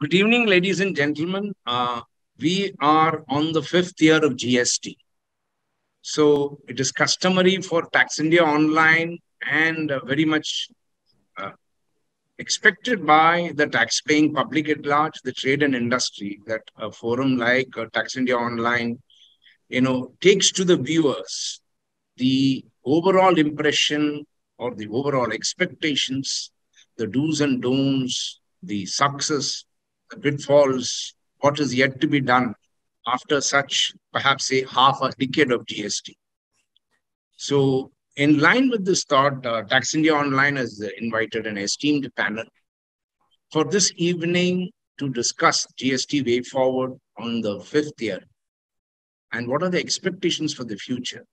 Good evening, ladies and gentlemen. Uh, we are on the fifth year of GST. So it is customary for Tax India Online and uh, very much uh, expected by the tax-paying public at large, the trade and industry, that a forum like uh, Tax India Online, you know, takes to the viewers the overall impression or the overall expectations, the do's and don'ts, the success, the what is yet to be done after such perhaps a half a decade of GST. So in line with this thought, uh, Tax India Online has invited an esteemed panel for this evening to discuss GST way forward on the fifth year and what are the expectations for the future.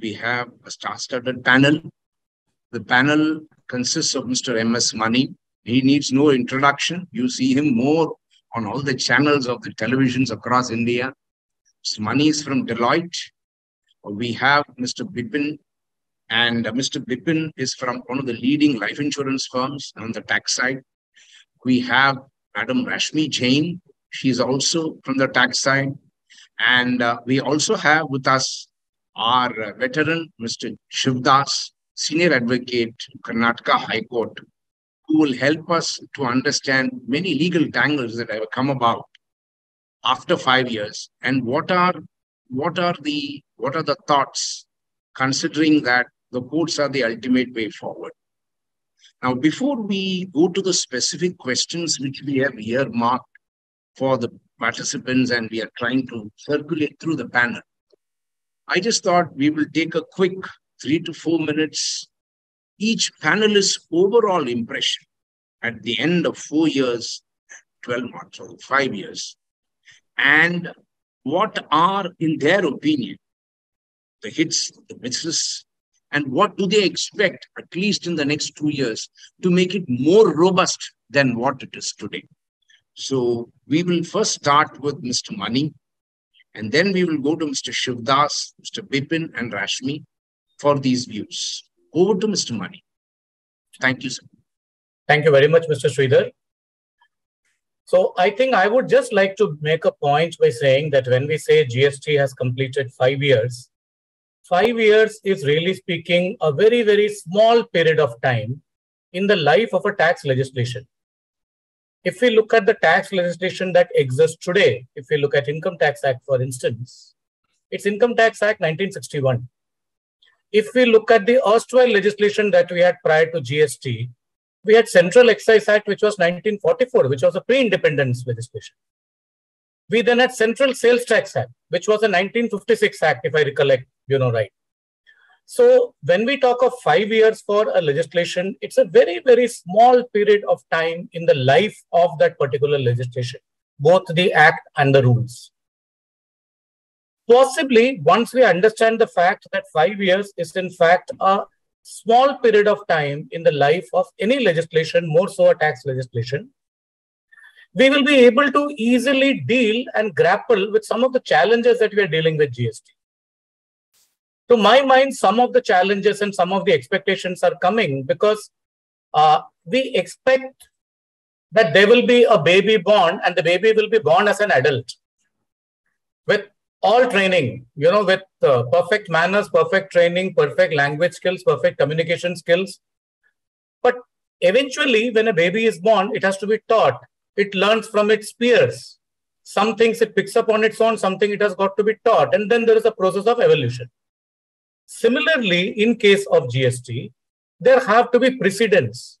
We have a star-studded panel. The panel consists of Mr. M.S. Mani. He needs no introduction. You see him more on all the channels of the televisions across India. His money is from Deloitte. We have Mr. Bipin, and uh, Mr. Bipin is from one of the leading life insurance firms on the tax side. We have Madam Rashmi Jain. She's also from the tax side. And uh, we also have with us our uh, veteran, Mr. Shivdas, senior advocate, Karnataka High Court, who will help us to understand many legal tangles that have come about after five years and what are what are the what are the thoughts considering that the courts are the ultimate way forward? Now before we go to the specific questions which we have earmarked for the participants and we are trying to circulate through the panel i just thought we will take a quick three to four minutes each panelist's overall impression at the end of four years, 12 months, or five years, and what are, in their opinion, the hits, the misses, and what do they expect, at least in the next two years, to make it more robust than what it is today. So we will first start with Mr. Mani, and then we will go to Mr. Shivdas, Mr. Bipin, and Rashmi for these views. Over to Mr. Mani. Thank you, sir. Thank you very much, Mr. Sridhar. So I think I would just like to make a point by saying that when we say GST has completed five years, five years is really speaking a very, very small period of time in the life of a tax legislation. If we look at the tax legislation that exists today, if we look at Income Tax Act, for instance, it's Income Tax Act 1961 if we look at the erstwhile legislation that we had prior to GST, we had Central Excise Act, which was 1944, which was a pre-independence legislation. We then had Central Sales Tax Act, which was a 1956 act, if I recollect, you know, right. So when we talk of five years for a legislation, it's a very, very small period of time in the life of that particular legislation, both the act and the rules. Possibly, once we understand the fact that five years is in fact a small period of time in the life of any legislation, more so a tax legislation, we will be able to easily deal and grapple with some of the challenges that we are dealing with GST. To my mind, some of the challenges and some of the expectations are coming because uh, we expect that there will be a baby born and the baby will be born as an adult with all training, you know, with uh, perfect manners, perfect training, perfect language skills, perfect communication skills. But eventually, when a baby is born, it has to be taught. It learns from its peers. Some things it picks up on its own, something it has got to be taught. And then there is a process of evolution. Similarly, in case of GST, there have to be precedents.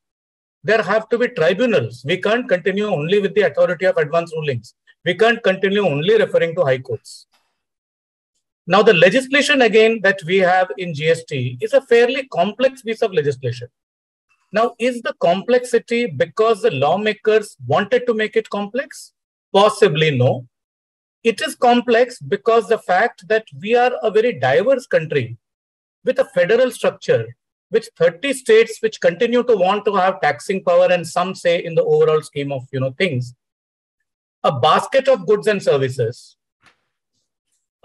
There have to be tribunals. We can't continue only with the authority of advance rulings. We can't continue only referring to high courts. Now, the legislation again that we have in GST is a fairly complex piece of legislation. Now, is the complexity because the lawmakers wanted to make it complex? Possibly no. It is complex because the fact that we are a very diverse country with a federal structure, with 30 states which continue to want to have taxing power and some say in the overall scheme of you know things, a basket of goods and services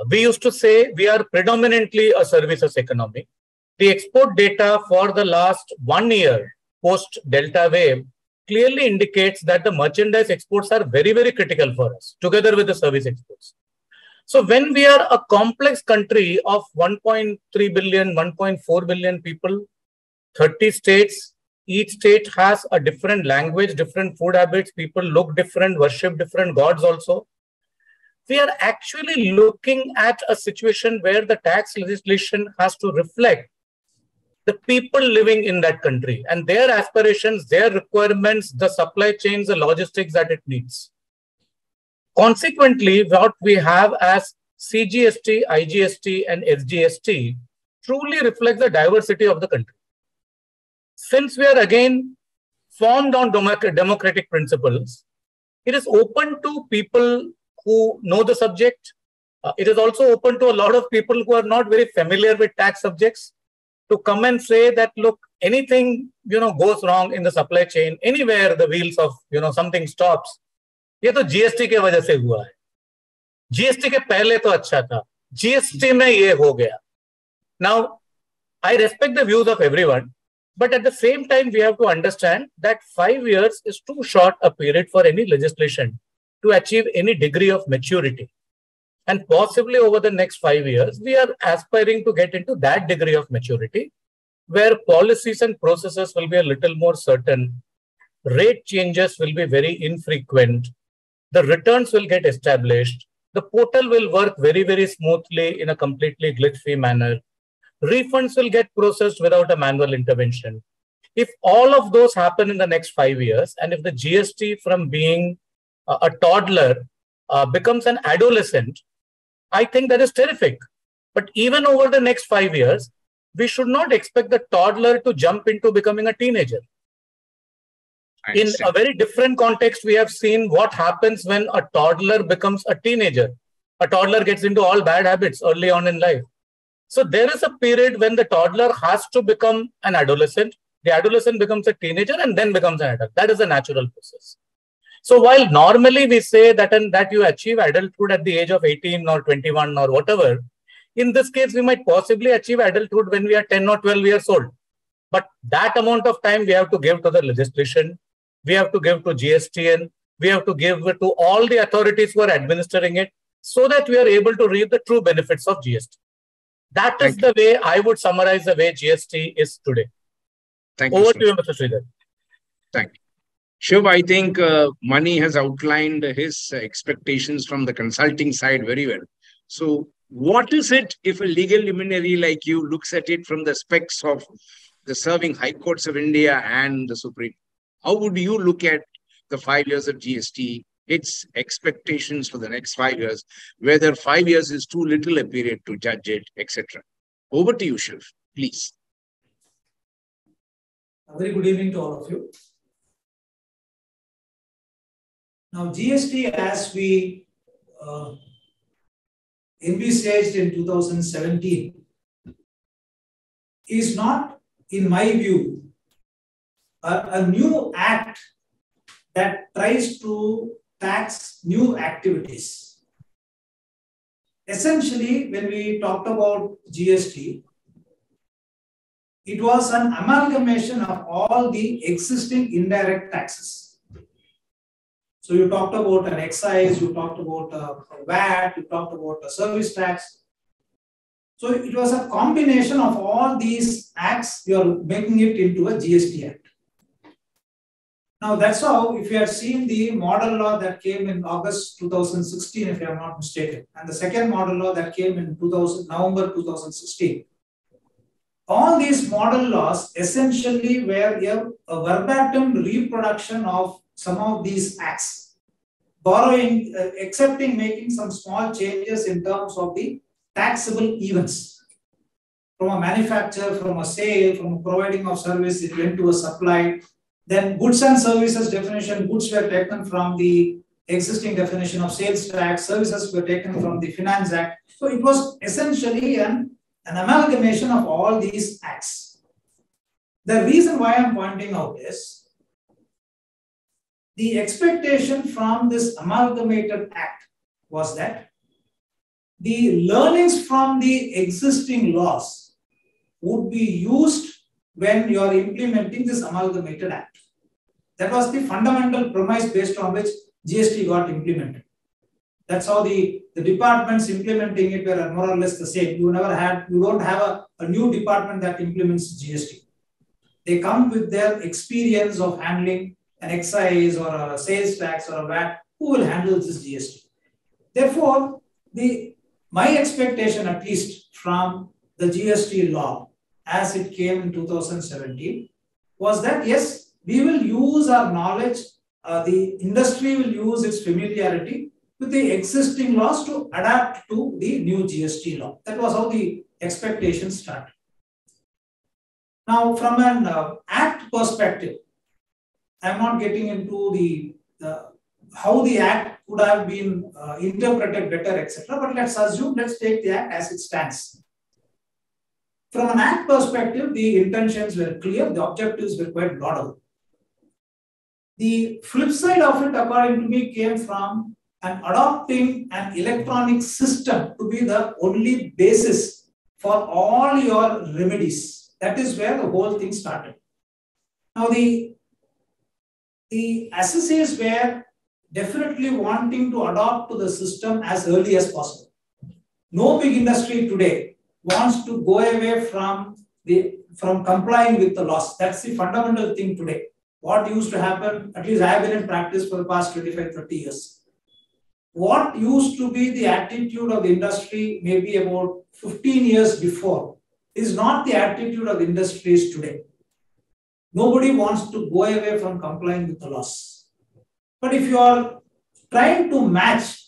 we used to say we are predominantly a services economy. The export data for the last one year post Delta wave clearly indicates that the merchandise exports are very, very critical for us, together with the service exports. So when we are a complex country of 1.3 billion, 1.4 billion people, 30 states, each state has a different language, different food habits, people look different, worship different gods also. We are actually looking at a situation where the tax legislation has to reflect the people living in that country and their aspirations, their requirements, the supply chains, the logistics that it needs. Consequently, what we have as CGST, IGST, and SGST truly reflects the diversity of the country. Since we are again formed on democratic principles, it is open to people who know the subject. Uh, it is also open to a lot of people who are not very familiar with tax subjects to come and say that look anything you know goes wrong in the supply chain anywhere the wheels of you know something stops ये तो GST के वजह से हुआ है GST के पहले तो अच्छा था जीएसटी में ये हो गया now I respect the views of everyone but at the same time we have to understand that 5 years is too short a period for any legislation to achieve any degree of maturity and possibly over the next five years, we are aspiring to get into that degree of maturity where policies and processes will be a little more certain. Rate changes will be very infrequent. The returns will get established. The portal will work very, very smoothly in a completely glitch-free manner. Refunds will get processed without a manual intervention. If all of those happen in the next five years, and if the GST from being a, toddler uh, becomes an adolescent, I think that is terrific. But even over the next five years, we should not expect the toddler to jump into becoming a teenager. In a very different context, we have seen what happens when a toddler becomes a teenager. A toddler gets into all bad habits early on in life. So there is a period when the toddler has to become an adolescent. The adolescent becomes a teenager and then becomes an adult. That is a natural process. So while normally we say that and that you achieve adulthood at the age of 18 or 21 or whatever, in this case, we might possibly achieve adulthood when we are 10 or 12 years old. But that amount of time we have to give to the legislation, we have to give to GSTN, we have to give to all the authorities who are administering it so that we are able to reap the true benefits of GST. That is Thank the you. way I would summarize the way GST is today. Thank you. Over you, to you, Mr. Sridhar. Thank you. Shiv, I think uh, has outlined his expectations from the consulting side very well. So, what is it if a legal luminary like you looks at it from the specs of the serving high courts of India and the Supreme? How would you look at the five years of GST, its expectations for the next five years, whether five years is too little a period to judge it, etc.? Over to you, Shiv, please. A very good evening to all of you. Now, GST, as we uh, envisaged in 2017, is not, in my view, a, a new act that tries to tax new activities. Essentially, when we talked about GST, it was an amalgamation of all the existing indirect taxes. So you talked about an excise, you talked about a VAT, you talked about a service tax. So it was a combination of all these acts, you are making it into a GST Act. Now that's how, if you have seen the model law that came in August 2016, if I am not mistaken, and the second model law that came in 2000, November 2016, all these model laws essentially were a verbatim reproduction of some of these acts, borrowing, uh, accepting, making some small changes in terms of the taxable events. From a manufacture, from a sale, from a providing of service, it went to a supply. Then goods and services definition, goods were taken from the existing definition of sales tax, services were taken from the Finance Act. So it was essentially an, an amalgamation of all these acts. The reason why I'm pointing out is the expectation from this amalgamated act was that the learnings from the existing laws would be used when you are implementing this amalgamated act. That was the fundamental premise based on which GST got implemented. That's how the, the departments implementing it were more or less the same. You never had, you don't have a, a new department that implements GST. They come with their experience of handling an excise or a sales tax or a VAT, who will handle this GST. Therefore, the my expectation, at least from the GST law as it came in 2017, was that yes, we will use our knowledge, uh, the industry will use its familiarity with the existing laws to adapt to the new GST law. That was how the expectation started. Now, from an uh, act perspective, I'm not getting into the, the how the act could have been uh, interpreted better, etc. But let's assume, let's take the act as it stands. From an act perspective, the intentions were clear, the objectives were quite laudable. The flip side of it, according to me, came from an adopting an electronic system to be the only basis for all your remedies. That is where the whole thing started. Now, the, the associates were definitely wanting to adopt to the system as early as possible. No big industry today wants to go away from the from complying with the laws. That's the fundamental thing today. What used to happen, at least I have been in practice for the past 25, 30 years. What used to be the attitude of the industry maybe about 15 years before is not the attitude of industries today. Nobody wants to go away from complying with the laws. But if you are trying to match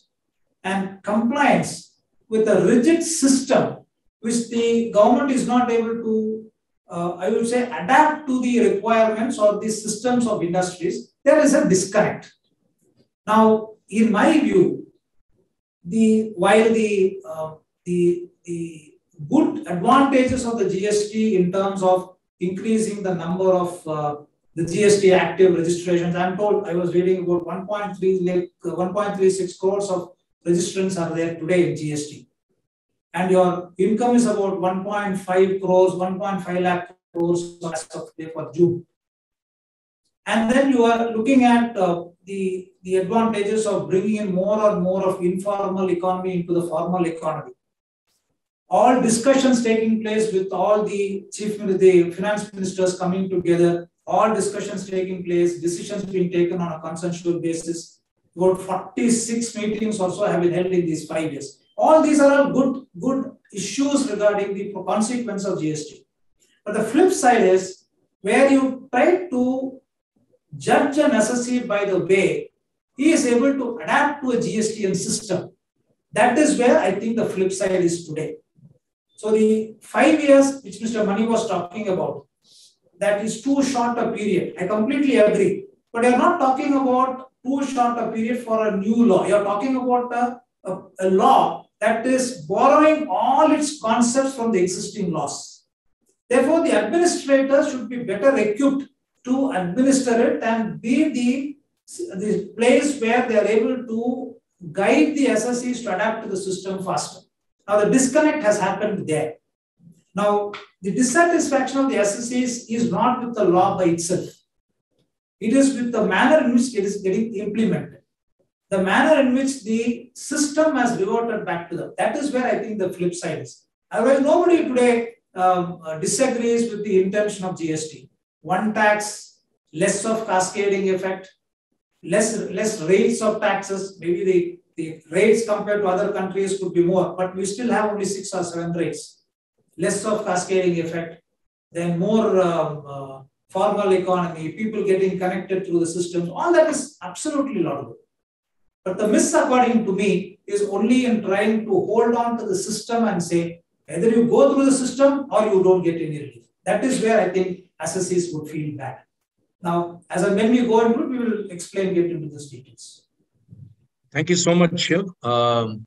and compliance with a rigid system, which the government is not able to, uh, I would say, adapt to the requirements or the systems of industries, there is a disconnect. Now, in my view, the while the uh, the the good advantages of the GST in terms of increasing the number of uh, the GST active registrations. I'm told I was reading about 1.3 like 1.36 crores of registrants are there today in GST. And your income is about 1.5 crores, 1.5 lakh crores as of today for June. And then you are looking at uh, the, the advantages of bringing in more and more of informal economy into the formal economy. All discussions taking place with all the chief, the finance ministers coming together all discussions taking place, decisions being taken on a consensual basis. About 46 meetings also have been held in these five years. All these are all good, good issues regarding the consequence of GST. But the flip side is where you try to judge an assessee by the way he is able to adapt to a GSTN system. That is where I think the flip side is today. So the five years which Mr. Mani was talking about, that is too short a period. I completely agree. But you're not talking about too short a period for a new law. You're talking about a, a, a law that is borrowing all its concepts from the existing laws. Therefore, the administrator should be better equipped to administer it and be the, the place where they are able to guide the assessees to adapt to the system faster. Now, the disconnect has happened there. Now, the dissatisfaction of the assessees is not with the law by itself. It is with the manner in which it is getting implemented. The manner in which the system has reverted back to them. That is where I think the flip side is. Otherwise, nobody today um, uh, disagrees with the intention of GST. One tax, less of cascading effect, less, less rates of taxes. Maybe the, the rates compared to other countries could be more, but we still have only six or seven rates less of cascading effect, then more um, uh, formal economy, people getting connected through the systems, all that is absolutely laudable. But the miss, according to me, is only in trying to hold on to the system and say, either you go through the system or you don't get any relief. That is where I think assessees would feel bad. Now, as and when we go into it, we will explain, get into the details. Thank you so much, Shiv. Um,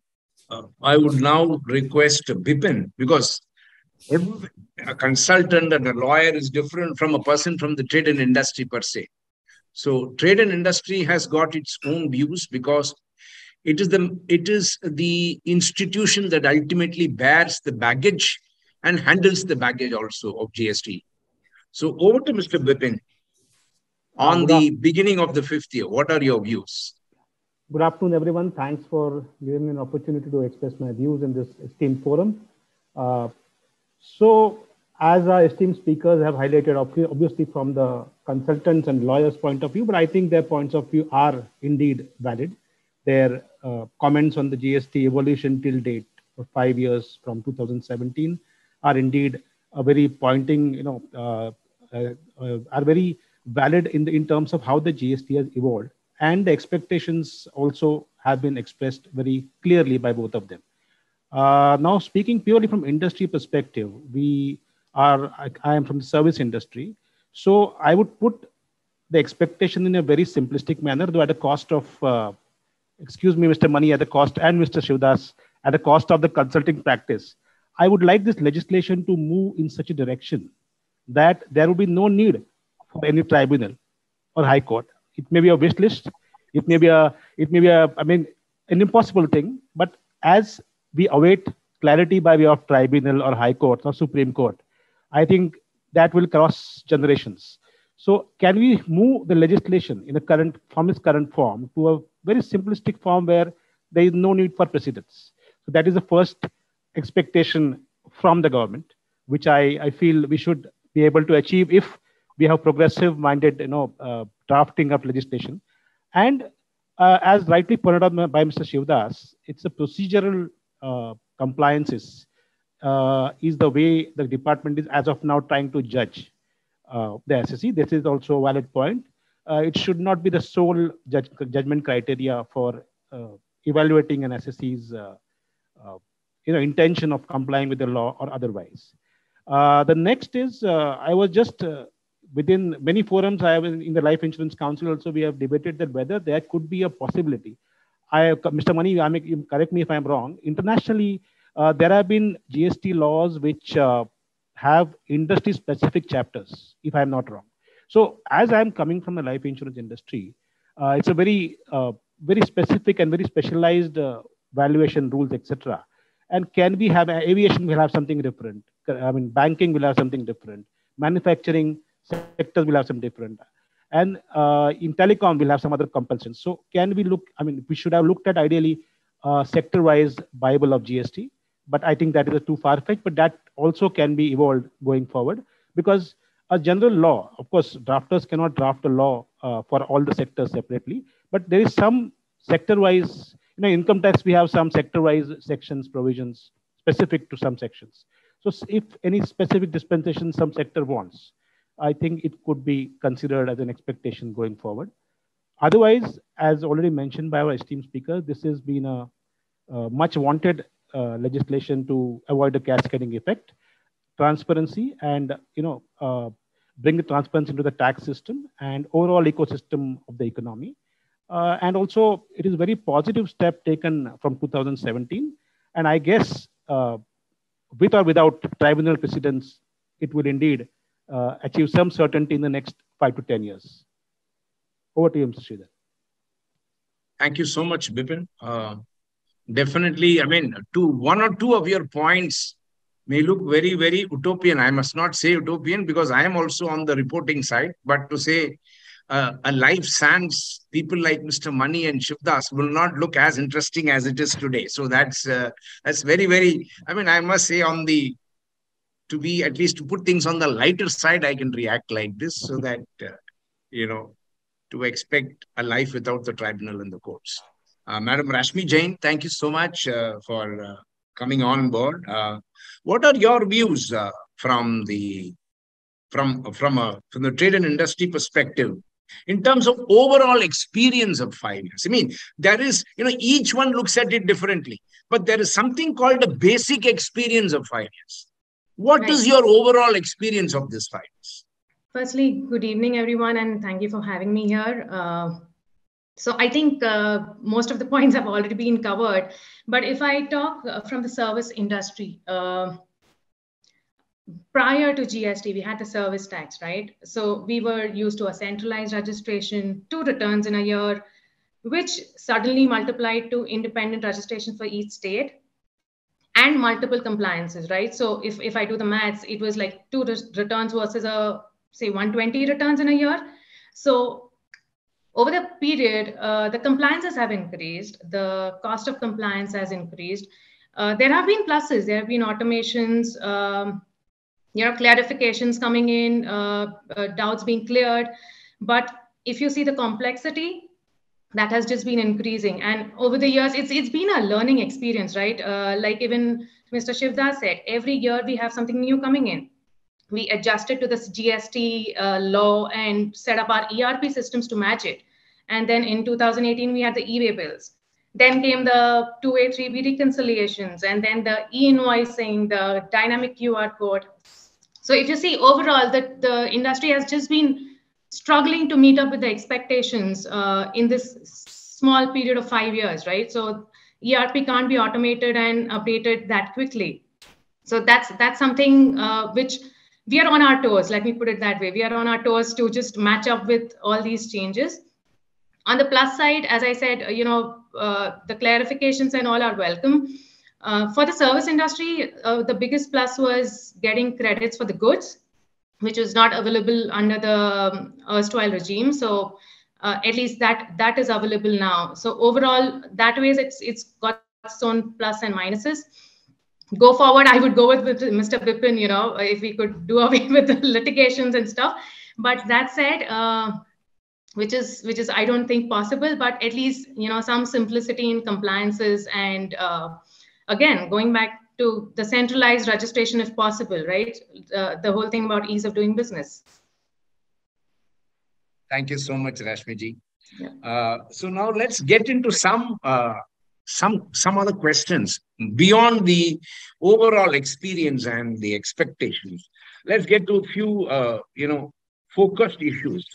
uh, I would now request Bipin, because a consultant and a lawyer is different from a person from the trade and industry per se. So trade and industry has got its own views because it is the it is the institution that ultimately bears the baggage and handles the baggage also of GST. So over to Mr. Bipin. on the beginning of the fifth year. What are your views? Good afternoon, everyone. Thanks for giving me an opportunity to express my views in this esteemed forum. Uh, so, as our esteemed speakers have highlighted, obviously from the consultants and lawyers' point of view, but I think their points of view are indeed valid. Their uh, comments on the GST evolution till date for five years from 2017 are indeed a very pointing, you know, uh, uh, uh, are very valid in the in terms of how the GST has evolved, and the expectations also have been expressed very clearly by both of them. Uh, now, speaking purely from industry perspective, we are I, I am from the service industry, so I would put the expectation in a very simplistic manner, though at a cost of, uh, excuse me, Mr. Mani, at the cost, and Mr. Shivdas, at the cost of the consulting practice. I would like this legislation to move in such a direction that there will be no need for any tribunal or high court. It may be a wish list. It may be a, it may be a, I mean, an impossible thing. But as we await clarity by way of tribunal or high court or Supreme Court, I think that will cross generations. So can we move the legislation in a current from its current form to a very simplistic form where there is no need for precedents? So that is the first expectation from the government, which I, I feel we should be able to achieve if we have progressive minded, you know, uh, drafting of legislation. And uh, as rightly pointed out by Mr. Shivdas, it's a procedural uh, compliances uh, is the way the department is as of now trying to judge uh, the assessee. This is also a valid point. Uh, it should not be the sole judge, judgment criteria for evaluating an assessee's you know, intention of complying with the law or otherwise. the next is I was just within many forums, I have in the Life Insurance Council also, we have debated that whether there could be a possibility. I, Mr. Mani, I mean, correct me if I'm wrong. Internationally, uh, there have been GST laws which uh, have industry-specific chapters, if I'm not wrong. So, as I'm coming from the life insurance industry, uh, it's a very, uh, very specific and very specialized uh, valuation rules, etc. And can we have aviation will have something different? I mean, banking will have something different. Manufacturing sectors will have some different. And uh, in telecom we'll have some other compulsions. So can we look i mean we should have looked at ideally uh, sector wise bible of gst but i think that is too far fetched but that also can be evolved going forward. Because a general law of course drafters cannot draft a law uh, for all the sectors separately but there is some sector wise you know income tax we have some sector wise sections provisions specific to some sections. So if any specific dispensation some sector wants I think it could be considered as an expectation going forward. Otherwise, as already mentioned by our esteemed speaker, this has been a, a much wanted uh, legislation to avoid a cascading effect, transparency, and you know uh, bring the transparency into the tax system and overall ecosystem of the economy. Uh, and also, it is a very positive step taken from 2017. And I guess uh, with or without tribunal precedents, it will indeed uh, achieve some certainty in the next five to 10 years. Over to you, Mr. Sridhar. Thank you so much, Bipin. Uh, definitely, I mean, to one or two of your points may look very, very utopian. I must not say utopian because I am also on the reporting side, but to say uh, a life sans people like Mr. Mani and Shivdas will not look as interesting as it is today. So that's uh, that's very, very. I mean, I must say on the to be at least to put things on the lighter side, I can react like this so that, uh, you know, to expect a life without the tribunal and the courts. Uh, Madam Rashmi Jain, thank you so much uh, for uh, coming on board. Uh, what are your views uh, from the from from a from the trade and industry perspective in terms of overall experience of five years. I mean, there is, you know, each one looks at it differently, but there is something called a basic experience of five years. What right. is your overall experience of this fight? Firstly, good evening, everyone, and thank you for having me here. Uh, so I think uh, most of the points have already been covered. But if I talk uh, from the service industry, uh, prior to GST, we had the service tax, right? So we were used to a centralized registration, two returns in a year, which suddenly multiplied to independent registration for each state and multiple compliances, right? So if, if I do the maths, it was like two returns versus a say 120 returns in a year. So over the period, uh, the compliances have increased, the cost of compliance has increased. Uh, there have been pluses, there have been automations, um, you know, clarifications coming in, uh, uh, doubts being cleared. But if you see the complexity, that has just been increasing. And over the years, it's it's been a learning experience, right? Uh, like even Mr. shivda said, every year we have something new coming in. We adjusted to this GST uh, law and set up our ERP systems to match it. And then in 2018, we had the e-way bills. Then came the 2A3B reconciliations, and then the e-invoicing, the dynamic QR code. So if you see overall, that the industry has just been struggling to meet up with the expectations uh, in this small period of five years, right? So ERP can't be automated and updated that quickly. So that's that's something uh, which we are on our toes. Let me put it that way. We are on our toes to just match up with all these changes. On the plus side, as I said, you know, uh, the clarifications and all are welcome. Uh, for the service industry, uh, the biggest plus was getting credits for the goods which was not available under the um, erstwhile regime. So uh, at least that that is available now. So overall, that way it's it's got its own plus and minuses. Go forward, I would go with, with Mr. Bipin. You know, if we could do away with the litigations and stuff. But that said, uh, which is which is I don't think possible. But at least you know some simplicity in compliances and uh, again going back to the centralized registration if possible, right? Uh, the whole thing about ease of doing business. Thank you so much, Rashmiji. Yeah. Uh, so now let's get into some uh, some some other questions beyond the overall experience and the expectations. Let's get to a few uh, you know focused issues.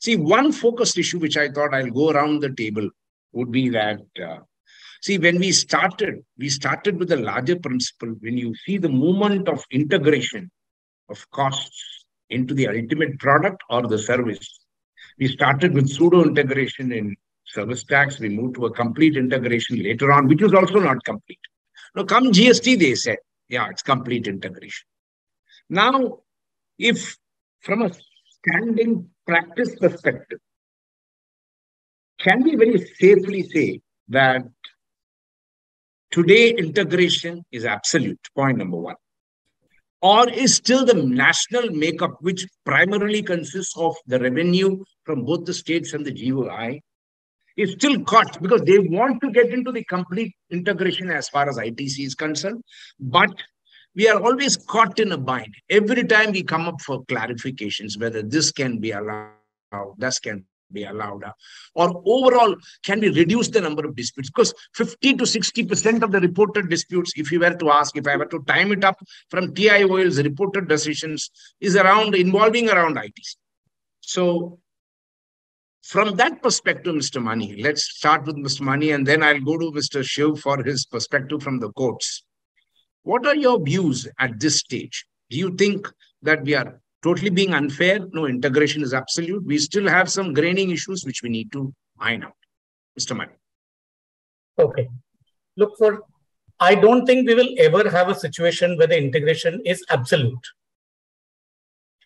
See, one focused issue which I thought I'll go around the table would be that uh, See, when we started, we started with a larger principle. When you see the movement of integration of costs into the ultimate product or the service, we started with pseudo integration in service tax. We moved to a complete integration later on, which was also not complete. Now, come GST, they said, yeah, it's complete integration. Now, if from a standing practice perspective, can we very safely say that Today, integration is absolute, point number one. Or is still the national makeup, which primarily consists of the revenue from both the states and the GOI, is still caught because they want to get into the complete integration as far as ITC is concerned. But we are always caught in a bind. Every time we come up for clarifications, whether this can be allowed, this can be allowed? Or overall, can we reduce the number of disputes? Because 50 to 60% of the reported disputes, if you were to ask, if I were to time it up from TIOL's reported decisions, is around involving around ITC. So from that perspective, Mr. Mani, let's start with Mr. Mani and then I'll go to Mr. Shiv for his perspective from the courts. What are your views at this stage? Do you think that we are totally being unfair. No, integration is absolute. We still have some graining issues which we need to iron out. Mr. Mani. Okay. Look, for I don't think we will ever have a situation where the integration is absolute.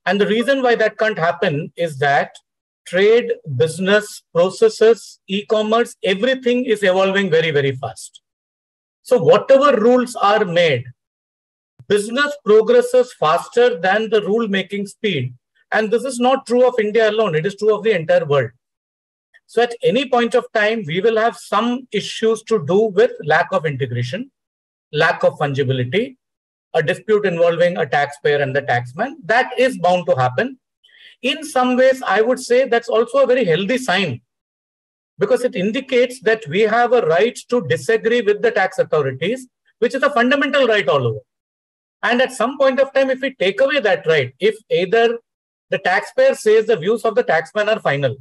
And the reason why that can't happen is that trade, business, processes, e-commerce, everything is evolving very, very fast. So whatever rules are made, business progresses faster than the rule making speed. And this is not true of India alone, it is true of the entire world. So at any point of time, we will have some issues to do with lack of integration, lack of fungibility, a dispute involving a taxpayer and the taxman. That is bound to happen. In some ways, I would say that's also a very healthy sign because it indicates that we have a right to disagree with the tax authorities, which is a fundamental right all over. And at some point of time, if we take away that right, if either the taxpayer says the views of the taxman are final,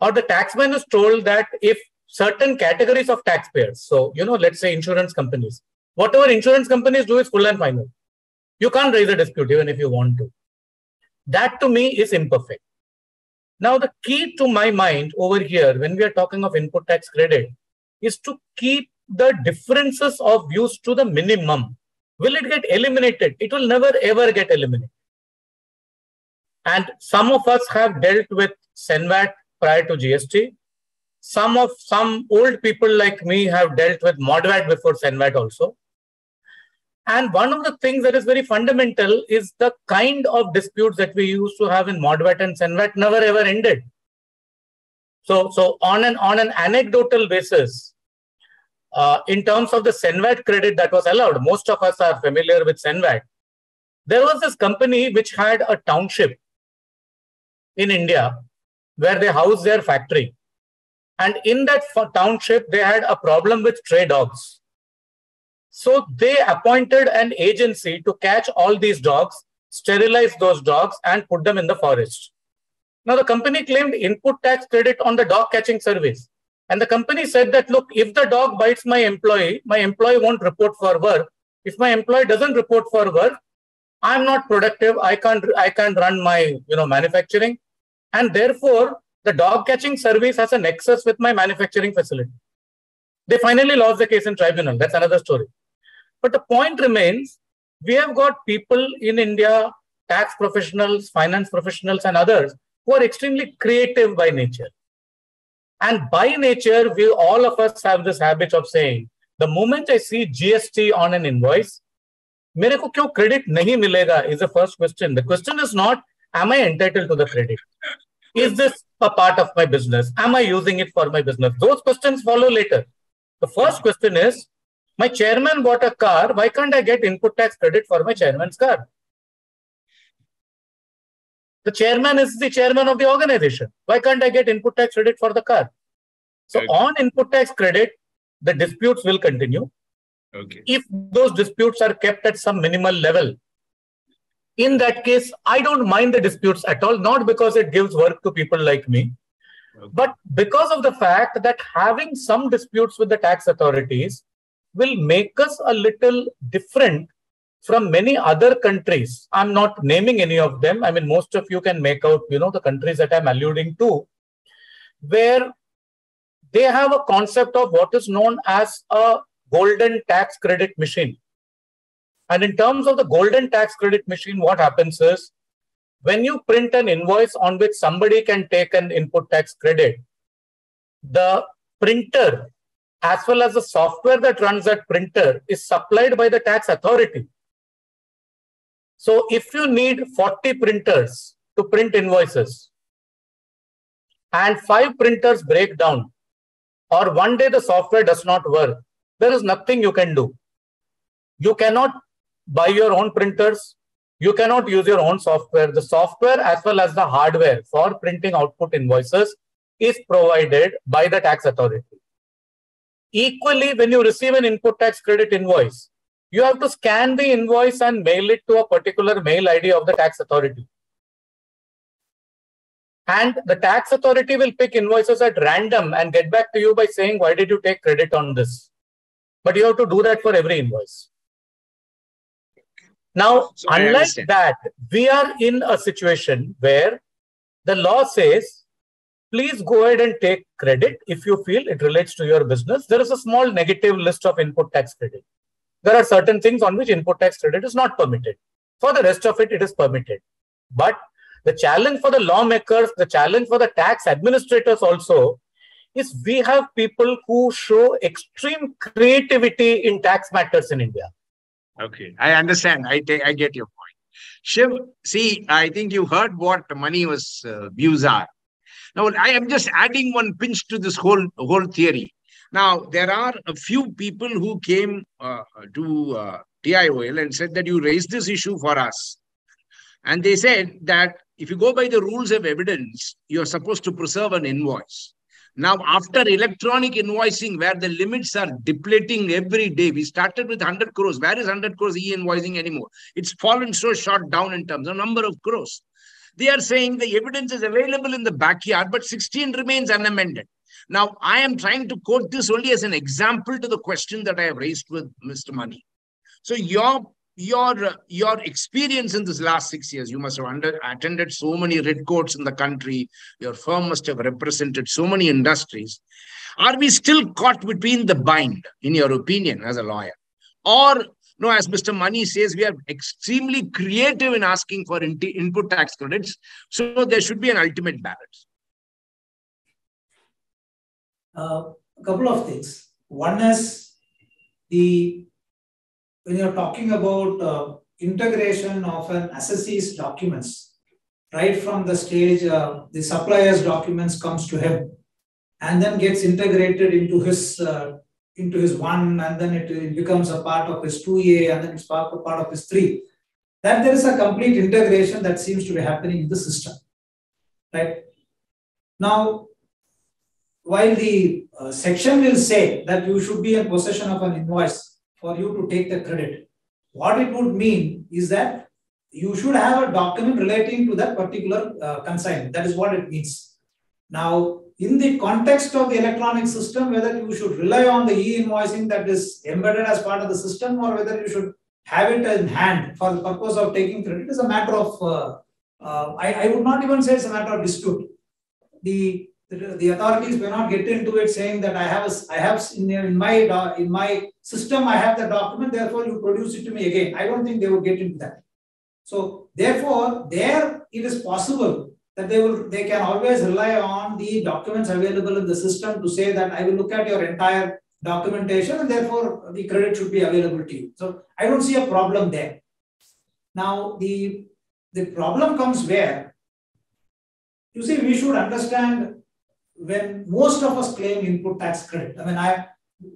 or the taxman is told that if certain categories of taxpayers, so, you know, let's say insurance companies, whatever insurance companies do is full and final. You can't raise a dispute even if you want to. That to me is imperfect. Now, the key to my mind over here, when we are talking of input tax credit, is to keep the differences of views to the minimum Will it get eliminated? It will never ever get eliminated. And some of us have dealt with CENVAT prior to GST. Some of some old people like me have dealt with MODVAT before CENVAT also. And one of the things that is very fundamental is the kind of disputes that we used to have in MODVAT and CENVAT never ever ended. So, so on an on an anecdotal basis, uh, in terms of the CENVAT credit that was allowed, most of us are familiar with CENVAT. There was this company which had a township in India where they housed their factory. And in that township, they had a problem with stray dogs. So they appointed an agency to catch all these dogs, sterilize those dogs, and put them in the forest. Now, the company claimed input tax credit on the dog catching service. And the company said that, look, if the dog bites my employee, my employee won't report for work. If my employee doesn't report for work, I'm not productive. I can't, I can't run my, you know, manufacturing. And therefore, the dog catching service has a nexus with my manufacturing facility. They finally lost the case in tribunal. That's another story. But the point remains, we have got people in India, tax professionals, finance professionals, and others who are extremely creative by nature. And by nature, we all of us have this habit of saying, the moment I see GST on an invoice, मेरे को क्यों credit नहीं मिलेगा is the first question. The question is not, am I entitled to the credit? Is this a part of my business? Am I using it for my business? Those questions follow later. The first question is, my chairman bought a car. Why can't I get input tax credit for my chairman's car? The chairman is the chairman of the organization. Why can't I get input tax credit for the car? So okay. on input tax credit, the disputes will continue. Okay. If those disputes are kept at some minimal level, in that case, I don't mind the disputes at all, not because it gives work to people like me, okay. but because of the fact that having some disputes with the tax authorities will make us a little different from many other countries. I'm not naming any of them. I mean, most of you can make out, you know, the countries that I'm alluding to, where they have a concept of what is known as a golden tax credit machine. And in terms of the golden tax credit machine, what happens is when you print an invoice on which somebody can take an input tax credit, the printer as well as the software that runs that printer is supplied by the tax authority. So if you need 40 printers to print invoices and five printers break down or one day the software does not work, there is nothing you can do. You cannot buy your own printers. You cannot use your own software. The software as well as the hardware for printing output invoices is provided by the tax authority. Equally, when you receive an input tax credit invoice, you have to scan the invoice and mail it to a particular mail ID of the tax authority. And the tax authority will pick invoices at random and get back to you by saying, why did you take credit on this? But you have to do that for every invoice. Now, so unlike that, we are in a situation where the law says, please go ahead and take credit if you feel it relates to your business. There is a small negative list of input tax credit there are certain things on which input tax credit is not permitted. For the rest of it, it is permitted. But the challenge for the lawmakers, the challenge for the tax administrators also is we have people who show extreme creativity in tax matters in India. Okay, I understand. I take, I get your point. Shiv, see, I think you heard what Mani was uh, views are. Now, I am just adding one pinch to this whole whole theory. Now, there are a few people who came uh, to uh, TIOL and said that you raised this issue for us. And they said that if you go by the rules of evidence, you're supposed to preserve an invoice. Now, after electronic invoicing, where the limits are depleting every day, we started with 100 crores. Where is 100 crores e-invoicing anymore? It's fallen so short down in terms of number of crores. They are saying the evidence is available in the backyard, but 16 remains unamended. Now, I am trying to quote this only as an example to the question that I have raised with Mr. Mani. So your your your experience in this last six years, you must have under, attended so many red courts in the country. Your firm must have represented so many industries. Are we still caught between the bind, in your opinion, as a lawyer, or No, as Mr. Mani says, we are extremely creative in asking for in input tax credits. So there should be an ultimate balance. Uh, a couple of things. One is the when you're talking about uh, integration of an assessee's documents, right from the stage uh, the supplier's documents comes to him and then gets integrated into his uh, into his one and then it, becomes a part of his 2a and then it's part, a part of his 3 that there is a complete integration that seems to be happening in the system right now while the uh, section will say that you should be in possession of an invoice for you to take the credit what it would mean is that you should have a document relating to that particular uh, that is what it means now in the context of the electronic system, whether you should rely on the e-invoicing that is embedded as part of the system or whether you should have it in hand for the purpose of taking credit is a matter of, uh, uh, I, I would not even say it's a matter of dispute. The, the, authorities may not get into it saying that I have, a, I have in, in, my, in my system, I have the document, therefore you produce it to me again. I don't think they would get into that. So therefore, there it is possible that they will they can always rely on the documents available in the system to say that I will look at your entire documentation and therefore the credit should be available to you. So I don't see a problem there. Now the the problem comes where you see we should understand when most of us claim input tax credit. I mean I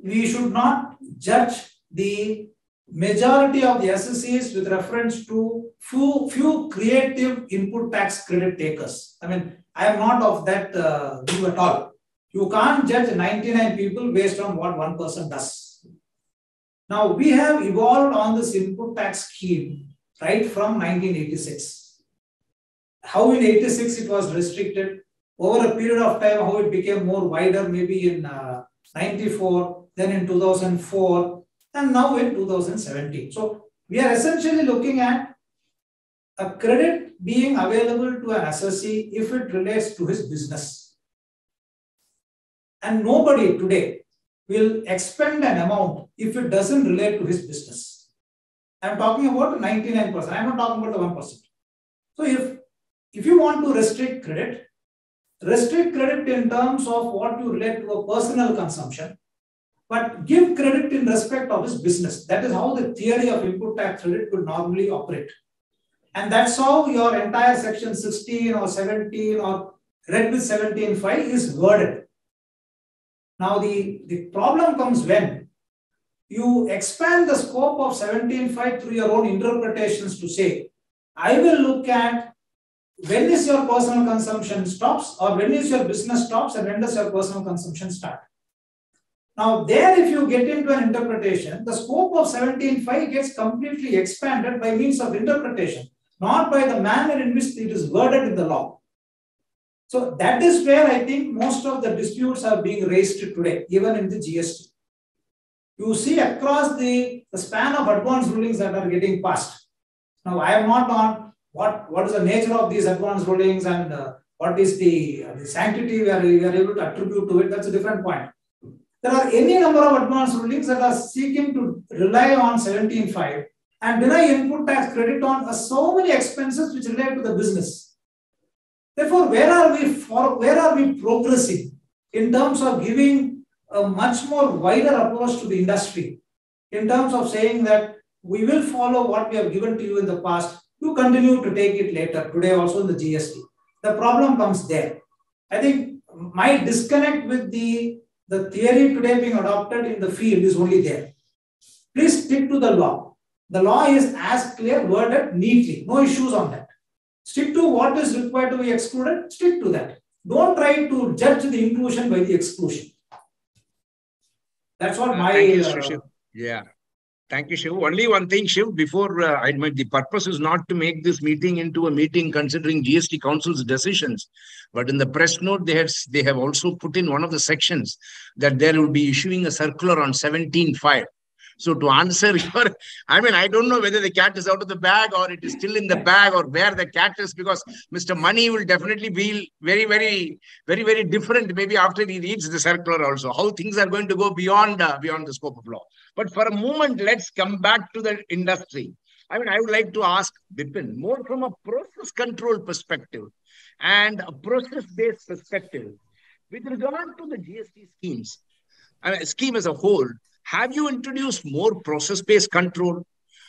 we should not judge the majority of the assessees with reference to few, few creative input tax credit takers. I mean, I am not of that uh, view at all. You can't judge 99 people based on what one person does. Now, we have evolved on this input tax scheme right from 1986. How in 86 it was restricted, over a period of time, how it became more wider, maybe in uh, 94, then in 2004, and now in 2017. So we are essentially looking at a credit being available to an assessee if it relates to his business. And nobody today will expend an amount if it doesn't relate to his business. I'm talking about 99%. I'm not talking about the 1%. So if, if you want to restrict credit, restrict credit in terms of what you relate to a personal consumption but give credit in respect of his business. That is how the theory of input tax credit would normally operate. And that's how your entire section 16 or 17 or read with 17.5 is worded. Now the, the problem comes when you expand the scope of 17.5 through your own interpretations to say, I will look at when is your personal consumption stops or when is your business stops and when does your personal consumption start. Now, there, if you get into an interpretation, the scope of 17.5 gets completely expanded by means of interpretation, not by the manner in which it is worded in the law. So that is where I think most of the disputes are being raised today, even in the GST. You see across the, the span of advance rulings that are getting passed. Now, I am not on what, what is the nature of these advanced rulings and uh, what is the, uh, the sanctity we are, we are able to attribute to it. That's a different point. There are any number of advanced rulings that are seeking to rely on 17.5 and deny input tax credit on uh, so many expenses which relate to the business. Therefore, where are we for, where are we progressing in terms of giving a much more wider approach to the industry in terms of saying that we will follow what we have given to you in the past, you continue to take it later, today also in the GST. The problem comes there. I think my disconnect with the the theory today being adopted in the field is only there. Please stick to the law. The law is as clear, worded neatly, no issues on that. Stick to what is required to be excluded, stick to that. Don't try to judge the inclusion by the exclusion. That's what my. Uh, yeah. Thank you, Shiv. Only one thing, Shiv, before uh, I the purpose is not to make this meeting into a meeting considering GST Council's decisions. But in the press note, they have, they have also put in one of the sections that they will be issuing a circular on 17.5. So to answer your, I mean, I don't know whether the cat is out of the bag or it is still in the bag or where the cat is because Mr. Mani will definitely be very, very, very, very different maybe after he reads the circular also. How things are going to go beyond uh, beyond the scope of law. But for a moment, let's come back to the industry. I mean, I would like to ask Bipin more from a process control perspective and a process-based perspective. With regard to the GST schemes, I mean, scheme as a whole, have you introduced more process-based control?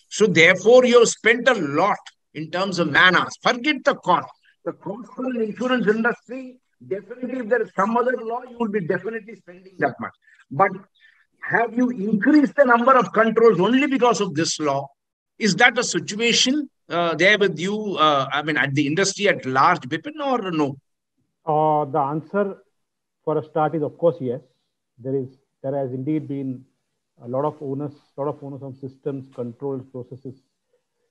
So therefore, you have spent a lot in terms of man hours. Forget the cost. The cost for the insurance industry, definitely if there is some other law, you will be definitely spending that much. But have you increased the number of controls only because of this law? Is that a situation uh, there with you, uh, I mean, at the industry at large, Bipin, or no? Uh, the answer for a start is, of course, yes. There is there has indeed been a lot of onus, lot of onus on systems, controls, processes.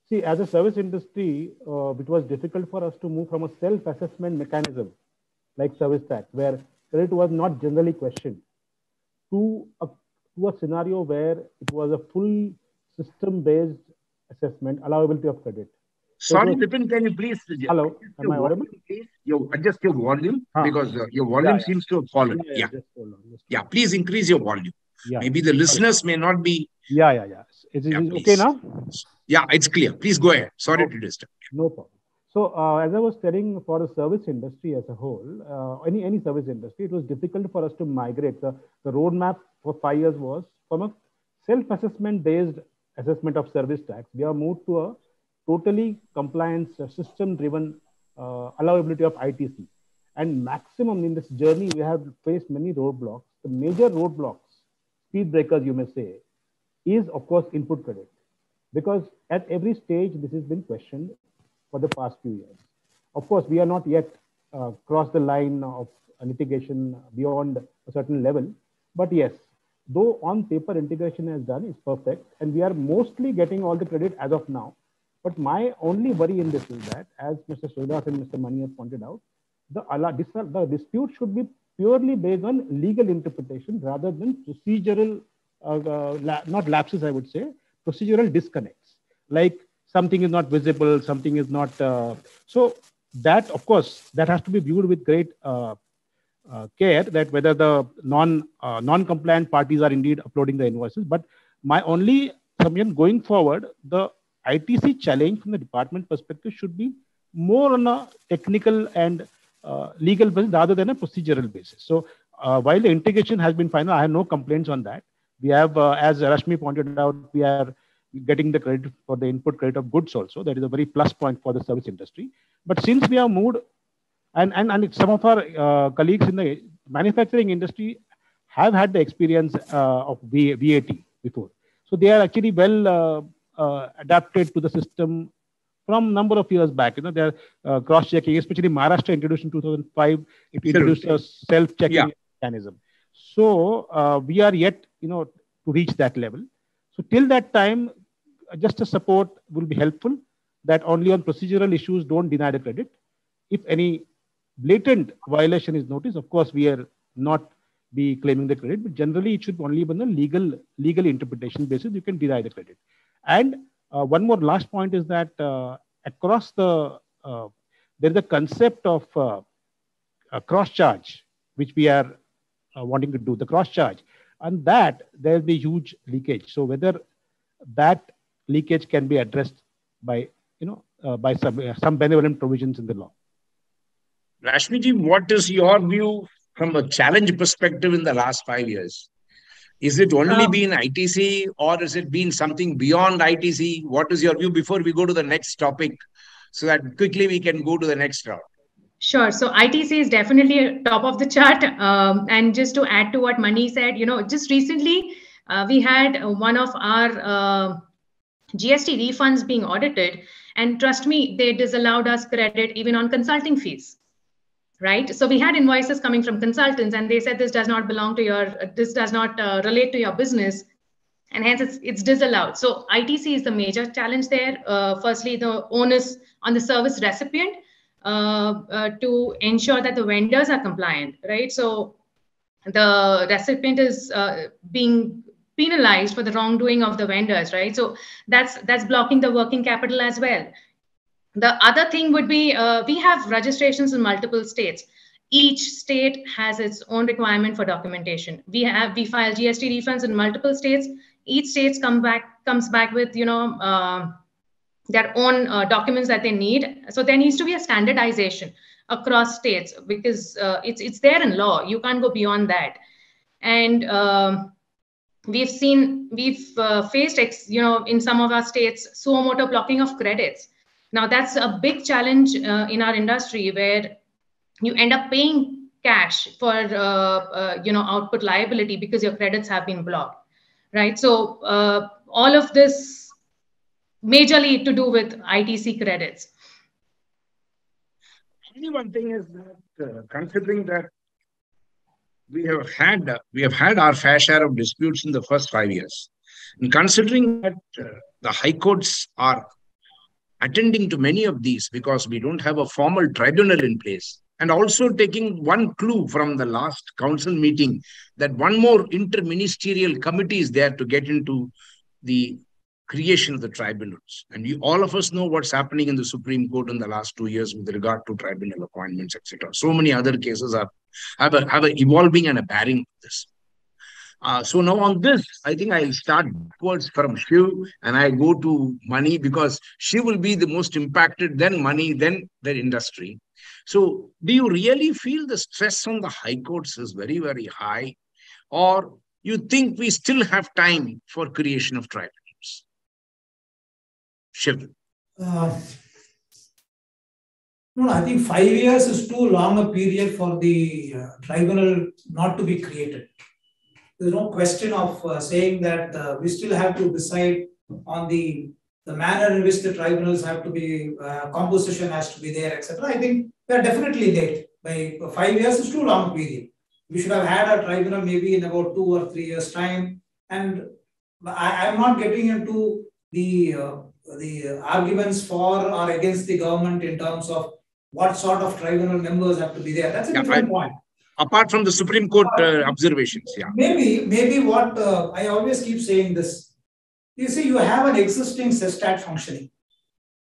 See, as a service industry, uh, it was difficult for us to move from a self-assessment mechanism like service tax, where credit was not generally questioned, to a, to a scenario where it was a full system-based assessment, allowability of credit. Sorry, Bipin, can you please hello? Am I audible? Please, you adjust your volume huh. because uh, your volume yeah, seems to have fallen. Yeah, yeah. On, yeah. please increase your volume. Yeah. Maybe the listeners may not be. Yeah, yeah, yeah. Is it yeah, okay now? Yeah, it's clear. Please go ahead. Sorry okay. to disturb. No problem. So, uh, as I was telling, for the service industry as a whole, uh, any any service industry, it was difficult for us to migrate. The, the roadmap for five years was from a self-assessment based assessment of service tax. We have moved to a totally compliance uh, system driven uh, allowability of ITC. And maximum in this journey, we have faced many roadblocks. The major roadblocks, speed breakers, you may say, is of course input credit. Because at every stage, this has been questioned for the past few years. Of course, we are not yet uh, crossed the line of litigation beyond a certain level. But yes, though on paper integration has done is perfect, and we are mostly getting all the credit as of now. But my only worry in this is that, as Mr. Shivdas and Mr. Mani have pointed out, the, the dispute should be purely based on legal interpretation rather than procedural, uh, uh, not lapses, I would say, procedural disconnects. Like something is not visible, something is not. Uh, so that, of course, that has to be viewed with great uh, care that whether the non uh, non-compliant parties are indeed uploading the invoices. But my only opinion going forward, the ITC challenge from the department perspective should be more on a technical and uh, legal basis rather than a procedural basis. So uh, while the integration has been final, I have no complaints on that. We have, uh, as Rashmi pointed out, we are getting the credit for the input credit of goods also. That is a very plus point for the service industry. But since we have moved, and, and, and some of our uh, colleagues in the manufacturing industry have had the experience uh, of VAT before. So they are actually well uh, uh, adapted to the system from number of years back. You know, they're uh, cross-checking, especially Maharashtra introduced in 2005, it introduced a self-checking yeah. mechanism. So uh, we are yet, you know, to reach that level. So till that time, just a support will be helpful that only on procedural issues don't deny the credit. If any blatant violation is noticed, of course, we are not be claiming the credit, but generally it should only be on a legal legal interpretation basis. You can deny the credit. And uh, one more last point is that uh, across the, uh, there is a concept of a cross charge, which we are wanting to do, the cross charge. And that there will be huge leakage. So whether that leakage can be addressed by, you know, uh, by some, uh, some benevolent provisions in the law. Rashmiji, what is your view from a challenge perspective in the last five years? Is it only um, been ITC or is it been something beyond ITC? What is your view before we go to the next topic so that quickly we can go to the next round? Sure. So ITC is definitely top of the chart. Um, and just to add to what Mani said, you know, just recently uh, we had one of our uh, GST refunds being audited. And trust me, they disallowed us credit even on consulting fees right? So we had invoices coming from consultants, and they said this does not belong to your, this does not uh, relate to your business, and hence it's, it's disallowed. So ITC is the major challenge there. Uh, firstly, the onus on the service recipient uh, uh, to ensure that the vendors are compliant, right? So the recipient is uh, being penalized for the wrongdoing of the vendors, right? So that's that's blocking the working capital as well the other thing would be uh, we have registrations in multiple states each state has its own requirement for documentation we have we file gst refunds in multiple states each state come back comes back with you know uh, their own uh, documents that they need. So there needs to be a standardization across states because uh, it's it's there in law. You can't go beyond that. And um, we've seen we've uh, faced ex, you know in some of our states suo moto blocking of credits. Now that's a big challenge uh, in our industry where you end up paying cash for uh, uh, you know output liability because your credits have been blocked, right? So all of this majorly to do with ITC credits. Only one thing is that uh, considering that we have had uh, we have had our fair share of disputes in the first five years, and considering that uh, the high courts are attending to many of these because we don't have a formal tribunal in place, and also taking one clue from the last council meeting that one more interministerial committee is there to get into the creation of the tribunals. And we, all of us know what's happening in the Supreme Court in the last two years with regard to tribunal appointments, etc. So many other cases are have a, have a evolving and a bearing of this. Uh, so now on this, I think I'll start backwards from Shiv and I go to Mani because she will be the most impacted, then Mani, then the industry. So do you really feel the stress on the high courts is very, very high? Or you think we still have time for creation of tribunals? Shiv? Uh, no, I think five years is too long a period for the uh, tribunal not to be created. There's no question of uh, saying that uh, we still have to decide on the the manner in which the tribunals have to be, uh, composition has to be there, etc. I think we are definitely late. By five years is too long period. We should have had a tribunal maybe in about two or three years' time. And I, am not getting into the uh, the arguments for or against the government in terms of what sort of tribunal members have to be there. That's a yeah, different I, point. Apart from the Supreme Court uh, observations, yeah. Maybe, maybe what uh, I always keep saying this. You see, you have an existing CESTAT functioning.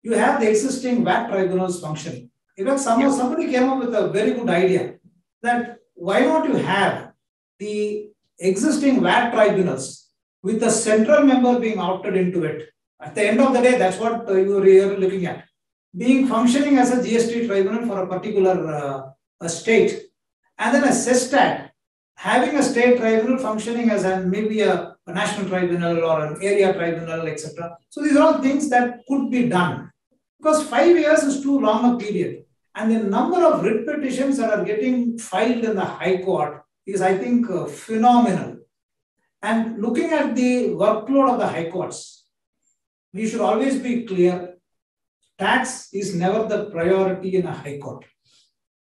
You have the existing VAT tribunals functioning. In fact, somehow yeah. somebody came up with a very good idea that why not you have the existing VAT tribunals with the central member being opted into it at the end of the day, that's what uh, you are looking at. Being functioning as a GST tribunal for a particular uh, a state, and then a CESTAT, having a state tribunal functioning as an maybe a, a national tribunal or an area tribunal, etc. So these are all things that could be done. Because five years is too long a period. And the number of writ petitions that are getting filed in the High Court is, I think, uh, phenomenal. And looking at the workload of the High Courts, we should always be clear tax is never the priority in a high court.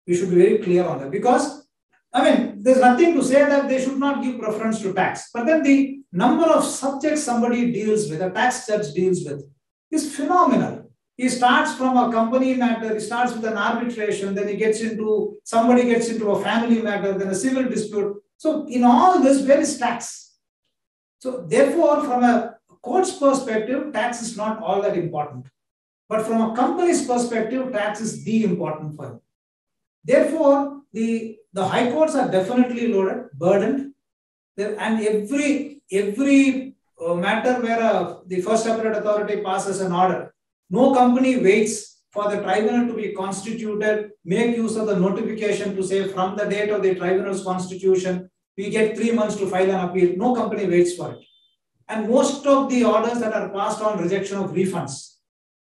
We should be very clear on that because, I mean, there's nothing to say that they should not give preference to tax. But then the number of subjects somebody deals with, a tax judge deals with, is phenomenal. He starts from a company matter, he starts with an arbitration, then he gets into, somebody gets into a family matter, then a civil dispute. So in all this, where is tax? So therefore, from a court's perspective, tax is not all that important. But from a company's perspective, tax is the important one. Therefore, the, the high courts are definitely loaded, burdened, and every every uh, matter where uh, the first appellate authority passes an order, no company waits for the tribunal to be constituted, make use of the notification to say from the date of the tribunal's constitution, we get three months to file an appeal. No company waits for it. And most of the orders that are passed on rejection of refunds.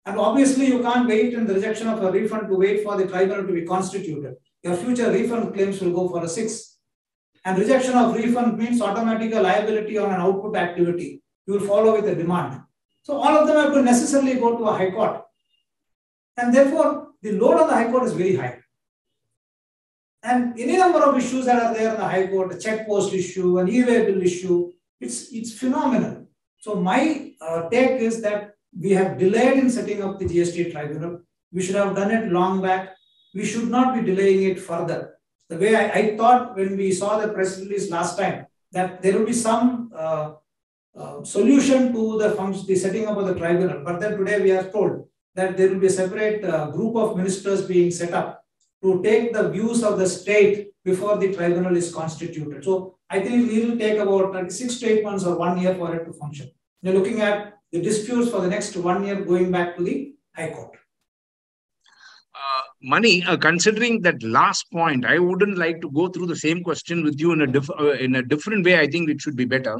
And obviously, you can't wait in the rejection of a refund to wait for the tribunal to be constituted. Your future refund claims will go for a six. And rejection of refund means automatic liability on an output activity. You will follow with a demand. So all of them have to necessarily go to a high court. And therefore, the load on the high court is very high. And any number of issues that are there in the high court, a check post issue, an e-way bill issue, it's, it's phenomenal. So my uh, take is that we have delayed in setting up the GST tribunal. We should have done it long back. We should not be delaying it further. The way I, I thought when we saw the press release last time, that there will be some uh, uh, solution to the, the setting up of the tribunal. But then today we are told that there will be a separate uh, group of ministers being set up to take the views of the state before the tribunal is constituted. So I think it will take about like six to eight months or one year for it to function. You're looking at the disputes for the next one year going back to the High Court. Uh, Mani, uh, considering that last point, I wouldn't like to go through the same question with you in a, diff- uh, in a different way. I think it should be better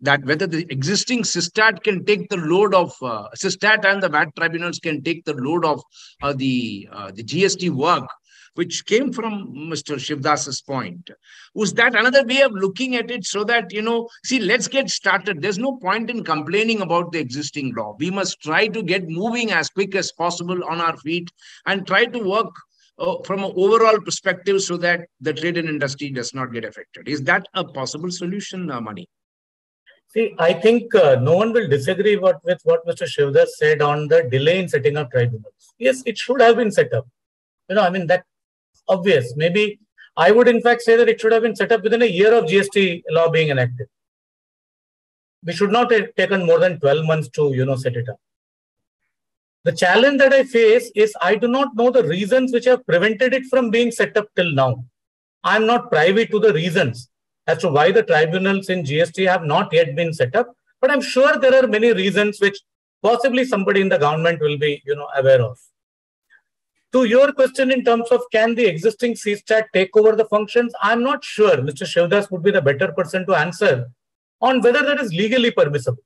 that whether the existing CESTAT can take the load of uh, CESTAT and the VAT tribunals can take the load of uh, the uh, the GST work which came from Mr. Shivdas's point. Was that another way of looking at it so that, you know, see, let's get started. There's no point in complaining about the existing law. We must try to get moving as quick as possible on our feet and try to work uh, from an overall perspective so that the trade and industry does not get affected. Is that a possible solution, uh, Mani? See, I think uh, no one will disagree what, with what Mr. Shivdas said on the delay in setting up tribunals. Yes, it should have been set up. You know, I mean, that obvious. Maybe I would in fact say that it should have been set up within a year of GST law being enacted. We should not have taken more than 12 months to, you know, set it up. The challenge that I face is I do not know the reasons which have prevented it from being set up till now. I'm not privy to the reasons as to why the tribunals in GST have not yet been set up, but I'm sure there are many reasons which possibly somebody in the government will be, you know, aware of. To your question in terms of can the existing CESTAT take over the functions, I'm not sure. Mr. Shivdas would be the better person to answer on whether that is legally permissible.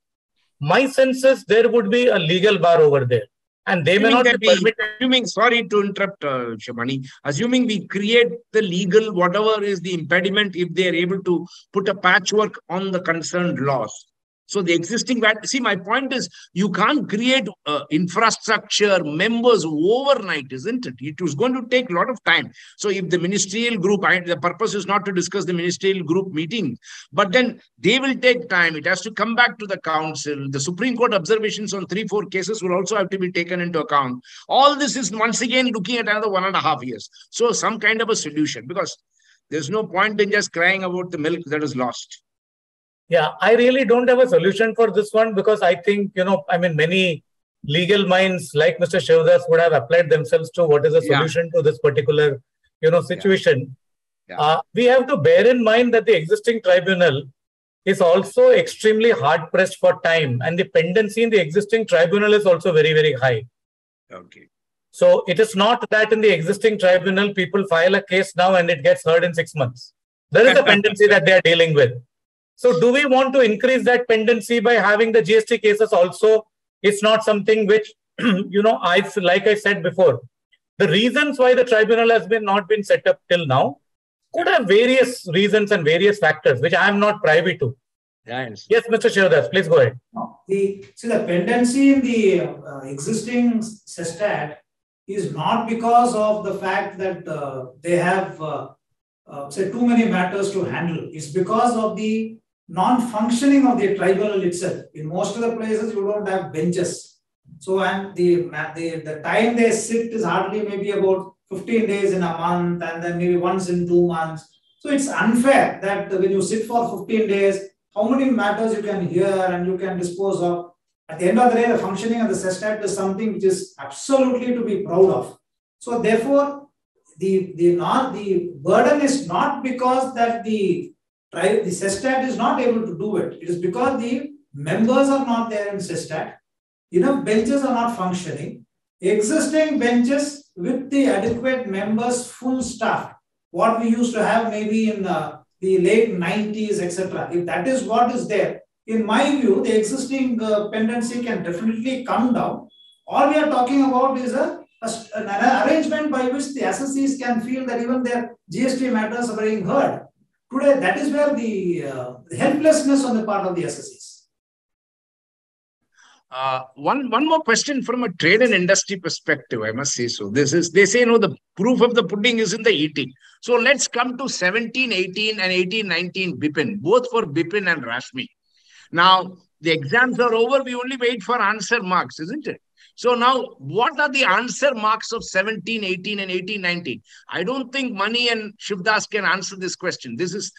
My sense is there would be a legal bar over there. And they assuming may not be permitted. Assuming, sorry to interrupt, uh, Shamani, assuming we create the legal, whatever is the impediment, if they are able to put a patchwork on the concerned laws, so the existing see, my point is you can't create uh, infrastructure members overnight, isn't it? It was going to take a lot of time. So if the ministerial group, I, the purpose is not to discuss the ministerial group meeting, but then they will take time. It has to come back to the council. The Supreme Court observations on three, four cases will also have to be taken into account. All this is once again looking at another one and a half years. So some kind of a solution because there's no point in just crying about the milk that is lost. Yeah, I really don't have a solution for this one because I think, you know, I mean, many legal minds like Mr. Shivdas would have applied themselves to what is a Yeah. solution to this particular, you know, situation. Yeah. Uh, we have to bear in mind that the existing tribunal is also extremely hard pressed for time and the pendency in the existing tribunal is also very, very high. Okay. So it is not that in the existing tribunal, people file a case now and it gets heard in six months. There is a pendency that they are dealing with. So do we want to increase that pendency by having the GST cases also? It's not something which, you know, I like I said before, the reasons why the tribunal has been not been set up till now could have various reasons and various factors, which I am not privy to. Yes. Yes, Mr. Shivdas, please go ahead. No, the, see, the pendency in the uh, existing CESTAT is not because of the fact that uh, they have, uh, uh, say, too many matters to handle. It's because of the non-functioning of the tribunal itself. In most of the places, you don't have benches. So, and the, the, the time they sit is hardly maybe about 15 days in a month and then maybe once in two months. So it's unfair that when you sit for 15 days, how many matters you can hear and you can dispose of. At the end of the day, the functioning of the CESTAT is something which is absolutely to be proud of. So therefore, the, the not the burden is not because that the the CESTAT is not able to do it. It is because the members are not there in CESTAT. Enough benches are not functioning. Existing benches with the adequate members, full staff, what we used to have maybe in uh, the late 90s, etc. If that is what is there, in my view, the existing uh, pendency can definitely come down. All we are talking about is a, a an arrangement by which the assessees can feel that even their GST matters are being heard. Today, that is where the, uh, helplessness on the part of the assessees. Uh, one one more question from a trade and industry perspective, I must say so. This is they say no, the proof of the pudding is in the eating. So let's come to 17, 18, and 18, 19 Bipin, both for Bipin and Rashmi. Now the exams are over, we only wait for answer marks, isn't it? So now, what are the answer marks of 17, 18, and 18, 19? I don't think Mani and Shivdas can answer this question. This is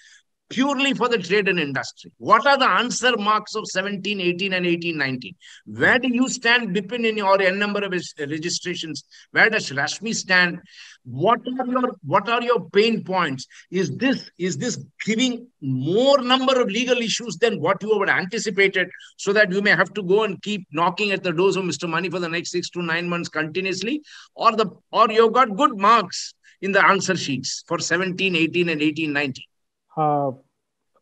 purely for the trade and industry. What are the answer marks of 17, 18, and 18, 19? Where do you stand, Bipin, in your n number of registrations? Where does Rashmi stand? What are your what are your pain points? Is this is this giving more number of legal issues than what you would anticipated, so that you may have to go and keep knocking at the doors of Mr. Mani for the next six to nine months continuously, or the or you've got good marks in the answer sheets for 17, 18, and 18, 19? Uh,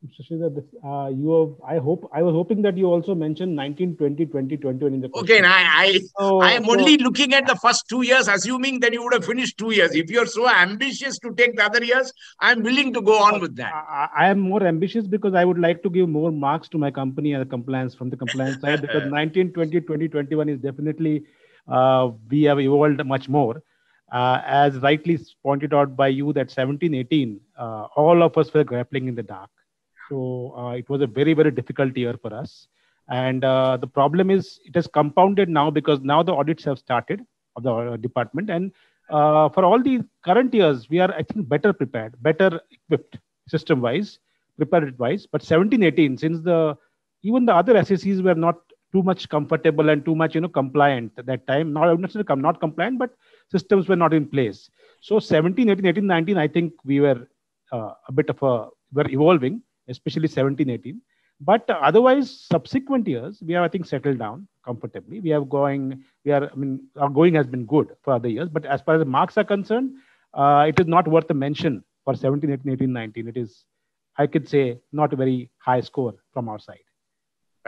Shashidhar, uh, you have, I hope I was hoping that you also mentioned 19, 20, 20, 21 in the question. Okay, I I, so, I am so, only looking at the first two years, assuming that you would have finished two years. If you're so ambitious to take the other years, I'm willing to go on with that. I, I am more ambitious because I would like to give more marks to my company and compliance from the compliance side because 19, 20, 20, 21 is definitely uh, we have evolved much more. Uh, as rightly pointed out by you, that 17, 18, uh, all of us were grappling in the dark. So uh, it was a very, very difficult year for us. And uh, the problem is it has compounded now because now the audits have started of the uh, department. And for all the current years, we are, I think, better prepared, better equipped system wise, prepared wise. But 17, 18, since the even the other assessees were not too much comfortable and too much you know compliant at that time not necessarily not compliant but systems were not in place so 17 18 18 19 i think we were uh, a bit of a were evolving especially 17, 18. But otherwise, subsequent years, we have, I think, settled down comfortably. We have going, we are, I mean, our going has been good for other years. But as far as the marks are concerned, uh, it is not worth a mention for 17, 18, 18, 19. It is, I could say, not a very high score from our side.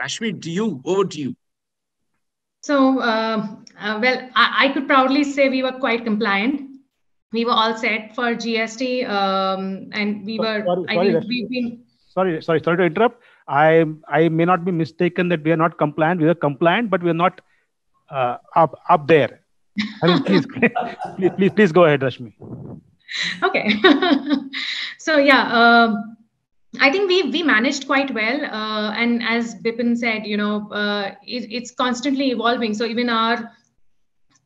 Rashmi, to you, over to you. So, uh, uh, well, I, I, could proudly say we were quite compliant. We were all set for GST, um, and we were. Sorry, I think we've been sorry, sorry, sorry to interrupt. I I may not be mistaken that we are not compliant. We are compliant, but we are not uh, up up there. I mean, please, please, please, please go ahead, Rashmi. Okay. so yeah, um, I think we we managed quite well, uh, and as Bipin said, you know, uh, it, it's constantly evolving. So even our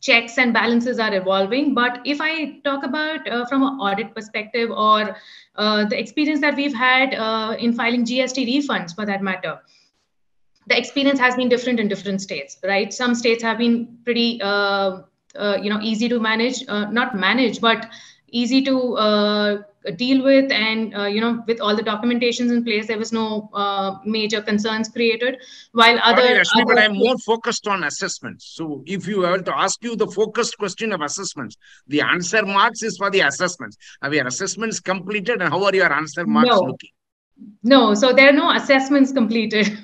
checks and balances are evolving. But if I talk about uh, from an audit perspective or uh, the experience that we've had uh, in filing GST refunds for that matter, the experience has been different in different states, right? Some states have been pretty, uh, you know, easy to manage, not manage, but easy to deal with and uh, you know with all the documentations in place there was no uh, major concerns created. While other, Sorry, Rashmi, other but i'm more focused on assessments. So if you were to ask you the focused question of assessments the answer marks is for the assessments. Have your assessments completed and how are your answer marks no. looking? No so there are no assessments completed.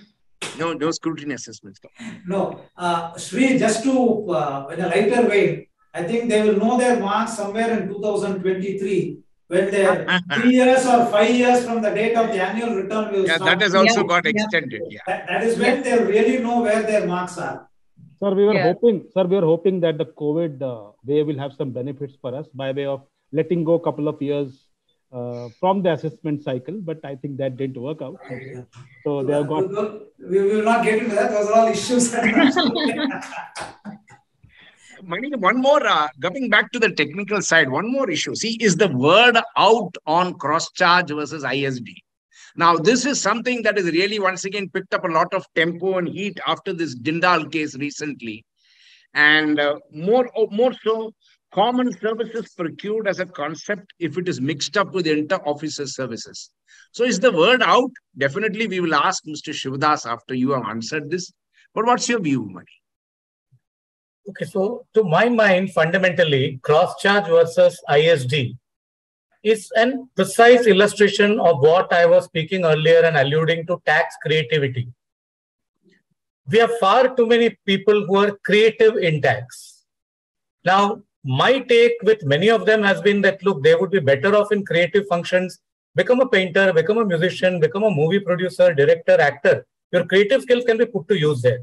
No no scrutiny assessments. No uh Sri, just to uh, in a lighter way i think they will know their marks somewhere in 2023 when they're three years or five years from the date of the annual return will yeah, stop. that has also yeah. got extended. Yeah. That, that is when they really know where their marks are. Sir, we were yeah. hoping, sir, we were hoping that the COVID uh, wave will have some benefits for us by way of letting go a couple of years uh, from the assessment cycle, but I think that didn't work out. So they have got. We will not get into that. Those are all issues. one more, uh, coming back to the technical side, one more issue. See, is the word out on cross charge versus ISD? Now, this is something that is really once again picked up a lot of tempo and heat after this Jindal case recently. And uh, more, oh, more so, common services procured as a concept if it is mixed up with inter-officer services. So is the word out? Definitely, we will ask Mr. Shivdas after you have answered this. But what's your view, Mani? Okay, so to my mind, fundamentally, cross charge versus ISD is an precise illustration of what I was speaking earlier and alluding to tax creativity. We have far too many people who are creative in tax. Now, my take with many of them has been that look, they would be better off in creative functions, become a painter, become a musician, become a movie producer, director, actor. Your creative skills can be put to use there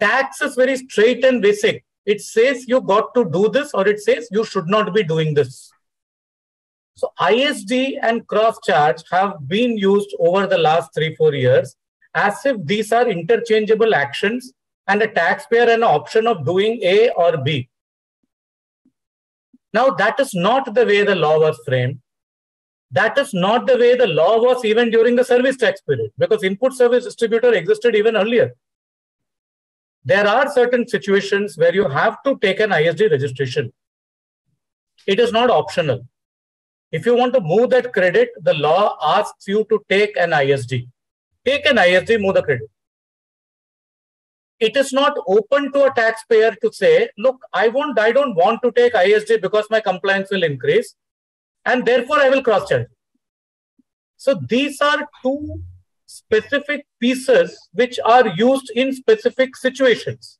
tax is very straight and basic. It says you got to do this or it says you should not be doing this. So ISD and cross charge have been used over the last three, four years as if these are interchangeable actions and a taxpayer an option of doing A or B. Now that is not the way the law was framed. That is not the way the law was even during the service tax period because input service distributor existed even earlier. There are certain situations where you have to take an ISD registration. It is not optional. If you want to move that credit, the law asks you to take an ISD. Take an ISD, move the credit. It is not open to a taxpayer to say, look, I won't, I don't want to take ISD because my compliance will increase and therefore I will cross charge. So these are two specific pieces which are used in specific situations.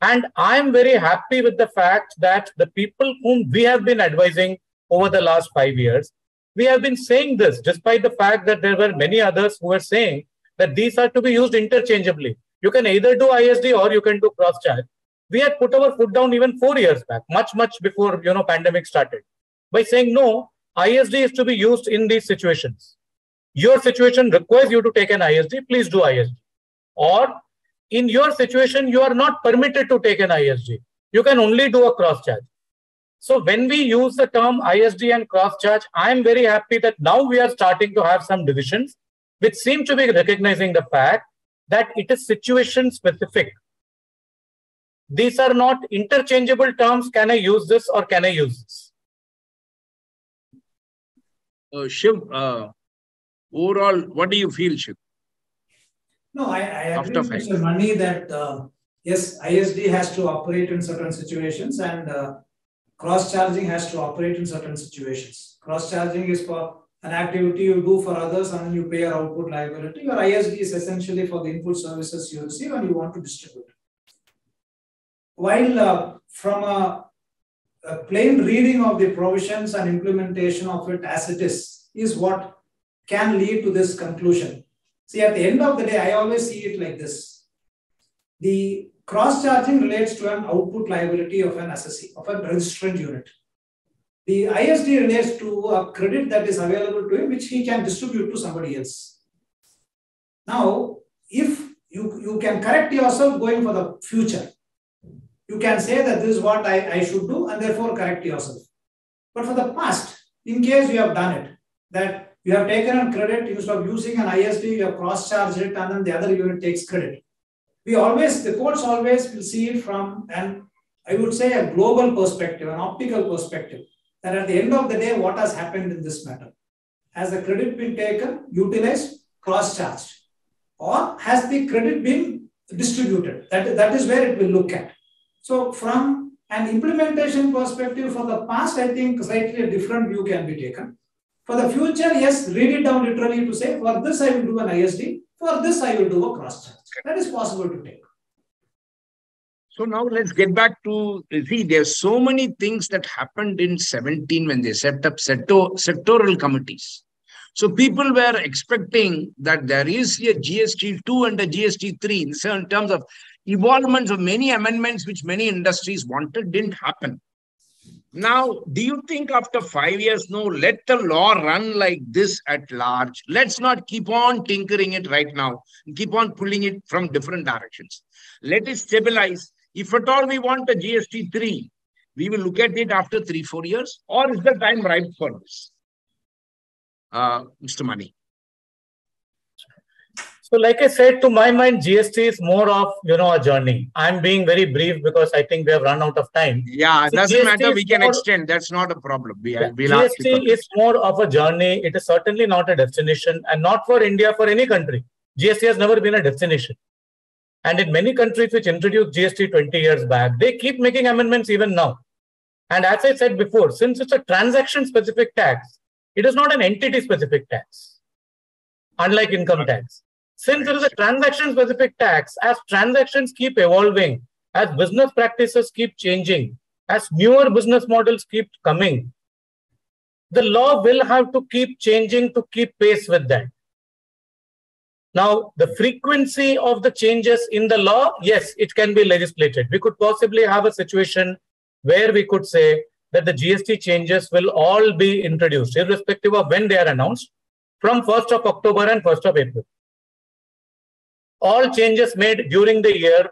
And I'm very happy with the fact that the people whom we have been advising over the last five years, we have been saying this despite the fact that there were many others who were saying that these are to be used interchangeably. You can either do ISD or you can do cross charge. We had put our foot down even four years back, much, much before you know pandemic started by saying no, ISD is to be used in these situations. Your situation requires you to take an ISD, please do ISD. Or in your situation, you are not permitted to take an ISD. You can only do a cross charge. So when we use the term ISD and cross charge, I am very happy that now we are starting to have some decisions which seem to be recognizing the fact that it is situation specific. These are not interchangeable terms. Can I use this or can I use this? Uh, Shiv, uh, overall, what do you feel, Shiv? No, I, I agree with Mr. Mani that uh, yes, ISD has to operate in certain situations and uh, cross charging has to operate in certain situations. Cross charging is for an activity you do for others and you pay your output liability. Your ISD is essentially for the input services you receive and you want to distribute. While uh, from a a plain reading of the provisions and implementation of it as it is, is what can lead to this conclusion. See, at the end of the day, I always see it like this. The cross-charging relates to an output liability of an assessee, of a registrant unit. The ISD relates to a credit that is available to him, which he can distribute to somebody else. Now, if you, you can correct yourself going for the future, you can say that this is what I, I should do and therefore correct yourself. But for the past, in case you have done it, that you have taken a credit instead of using an ISD, you have cross-charged it and then the other unit takes credit. We always, the courts always will see it from an, I would say a global perspective, an optical perspective, that at the end of the day, what has happened in this matter? Has the credit been taken, utilized, cross-charged? Or has the credit been distributed? That, that is where it will look at. So from an implementation perspective for the past, I think slightly a different view can be taken. For the future, yes, read it down literally to say, for this I will do an ISD, for this I will do a cross charge. That is possible to take. So now let's get back to see. There's so many things that happened in 17 when they set up sector, sectoral committees. So people were expecting that there is a GST 2 and a GST 3 in terms of evolvements of many amendments which many industries wanted didn't happen. Now, do you think after five years, no, let the law run like this at large? Let's not keep on tinkering it right now keep on pulling it from different directions. Let it stabilize. If at all we want a GST 3, we will look at it after three, four years, or is the time ripe for this? Uh, Mr. Mani. So, like I said, to my mind, GST is more of you know a journey. I'm being very brief because I think we have run out of time. Yeah, it so doesn't GST matter. We can more, extend. That's not a problem. We, yeah, we'll GST is more of a journey. It is certainly not a destination, and not for India, for any country. GST has never been a destination. And in many countries which introduced GST 20 years back, they keep making amendments even now. And as I said before, since it's a transaction specific tax, it is not an entity specific tax, unlike income tax. Since there is a transaction specific tax, as transactions keep evolving, as business practices keep changing, as newer business models keep coming, the law will have to keep changing to keep pace with that. Now, the frequency of the changes in the law, yes, it can be legislated. We could possibly have a situation where we could say that the GST changes will all be introduced, irrespective of when they are announced, from 1st of October and 1st of April all changes made during the year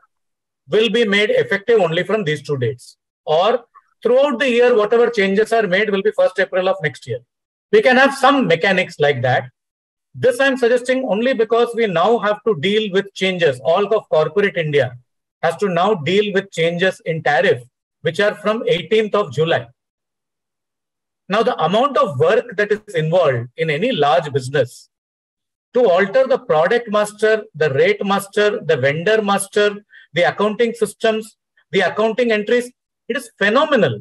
will be made effective only from these two dates. Or throughout the year, whatever changes are made will be 1st April of next year. We can have some mechanics like that. This I'm suggesting only because we now have to deal with changes. All of corporate India has to now deal with changes in tariff, which are from 18th of July. Now, the amount of work that is involved in any large business to alter the product master, the rate master, the vendor master, the accounting systems, the accounting entries, it is phenomenal.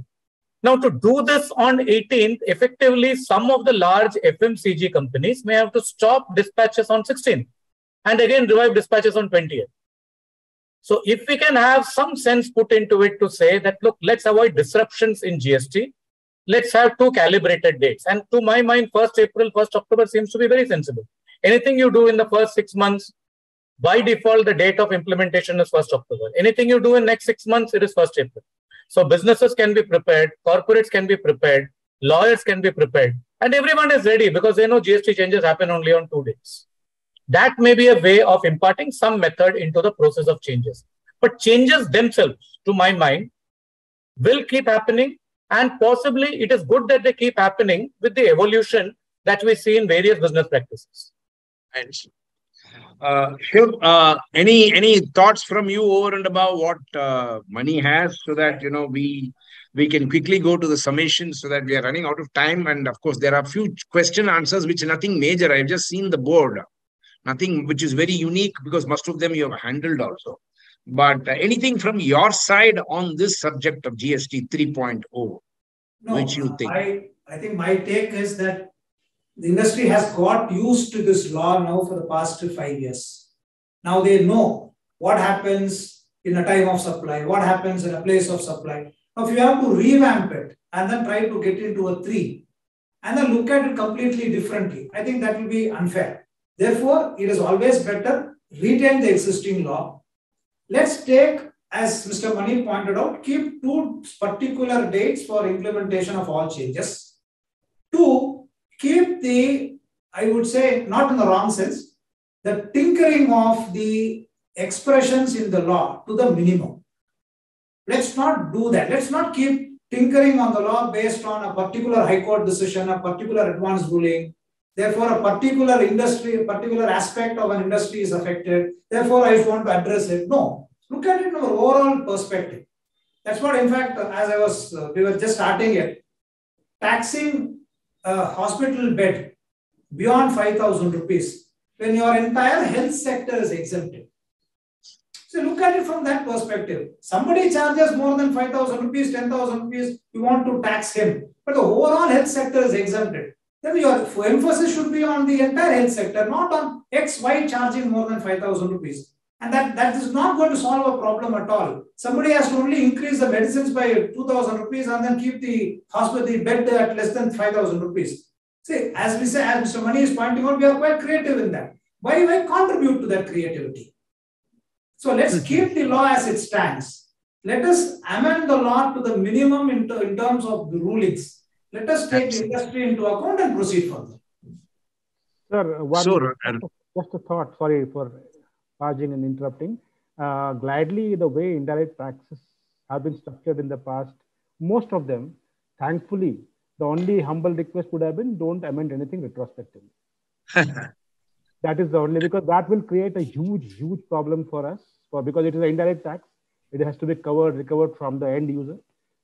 Now, to do this on 18th, effectively, some of the large FMCG companies may have to stop dispatches on 16th and again revive dispatches on 20th. So, if we can have some sense put into it to say that, look, let's avoid disruptions in GST, let's have two calibrated dates. And to my mind, 1st April, 1st October seems to be very sensible. Anything you do in the first six months, by default, the date of implementation is 1st October. Anything you do in next six months, it is 1st April. So businesses can be prepared, corporates can be prepared, lawyers can be prepared, and everyone is ready because they know GST changes happen only on two days. That may be a way of imparting some method into the process of changes. But changes themselves, to my mind, will keep happening and possibly it is good that they keep happening with the evolution that we see in various business practices. Uh, uh, any any thoughts from you over and above what uh, Mani has, so that you know we we can quickly go to the summation, so that we are running out of time. And of course, there are a few question answers which nothing major. I've just seen the board, nothing which is very unique because most of them you have handled also. But uh, anything from your side on this subject of GST 3.0, no, which you think? I, I think my take is that the industry has got used to this law now for the past five years. Now they know what happens in a time of supply, what happens in a place of supply. Now, if you have to revamp it and then try to get into a three and then look at it completely differently, I think that will be unfair. Therefore, it is always better retain the existing law Let's take, as Mr. Mani pointed out, keep two particular dates for implementation of all changes. Two, keep the, I would say, not in the wrong sense, the tinkering of the expressions in the law to the minimum. Let's not do that. Let's not keep tinkering on the law based on a particular high court decision, a particular advance ruling. Therefore, a particular industry, a particular aspect of an industry is affected. Therefore, I want to address it. No, look at it from an overall perspective. That's what, in fact, as I was, uh, we were just starting it, taxing a hospital bed beyond 5,000 rupees when your entire health sector is exempted. So look at it from that perspective. Somebody charges more than 5,000 rupees, 10,000 rupees, you want to tax him. But the overall health sector is exempted. Then your emphasis should be on the entire health sector, not on X, Y charging more than 5,000 rupees. And that, that is not going to solve a problem at all. Somebody has to only increase the medicines by 2,000 rupees and then keep the hospital the bed at less than 5,000 rupees. See, as we say, as Mr. Mani is pointing out, we are quite creative in that. Why, why contribute to that creativity? So let's hmm. keep the law as it stands. Let us amend the law to the minimum in, in terms of the rulings. Let us take the industry into account and proceed further. Sir, one, sure. just a thought, sorry for pausing and interrupting. Uh, gladly, the way indirect taxes have been structured in the past, most of them, thankfully, the only humble request would have been don't amend anything retrospectively. that is the only because that will create a huge, huge problem for us for because it is an indirect tax. It has to be covered, recovered from the end user.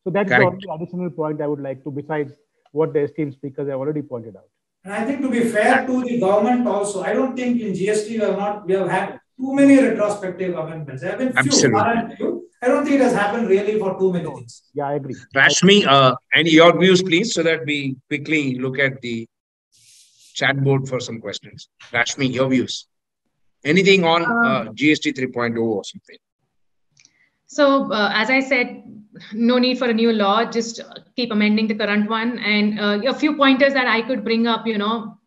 So that's Correct. the only additional point I would like to, besides what the esteemed speakers have already pointed out. And I think to be fair to the government also, I don't think in GST we have not we have had too many retrospective amendments. There have been few, few. I don't think it has happened really for too many things. Yeah, I agree. Rashmi, uh, any your views, please, so that we quickly look at the chat board for some questions. Rashmi, your views. Anything on uh, um, GST 3.0 or something? So, uh, as I said, no need for a new law. Just keep amending the current one. And uh, a few pointers that I could bring up, you know,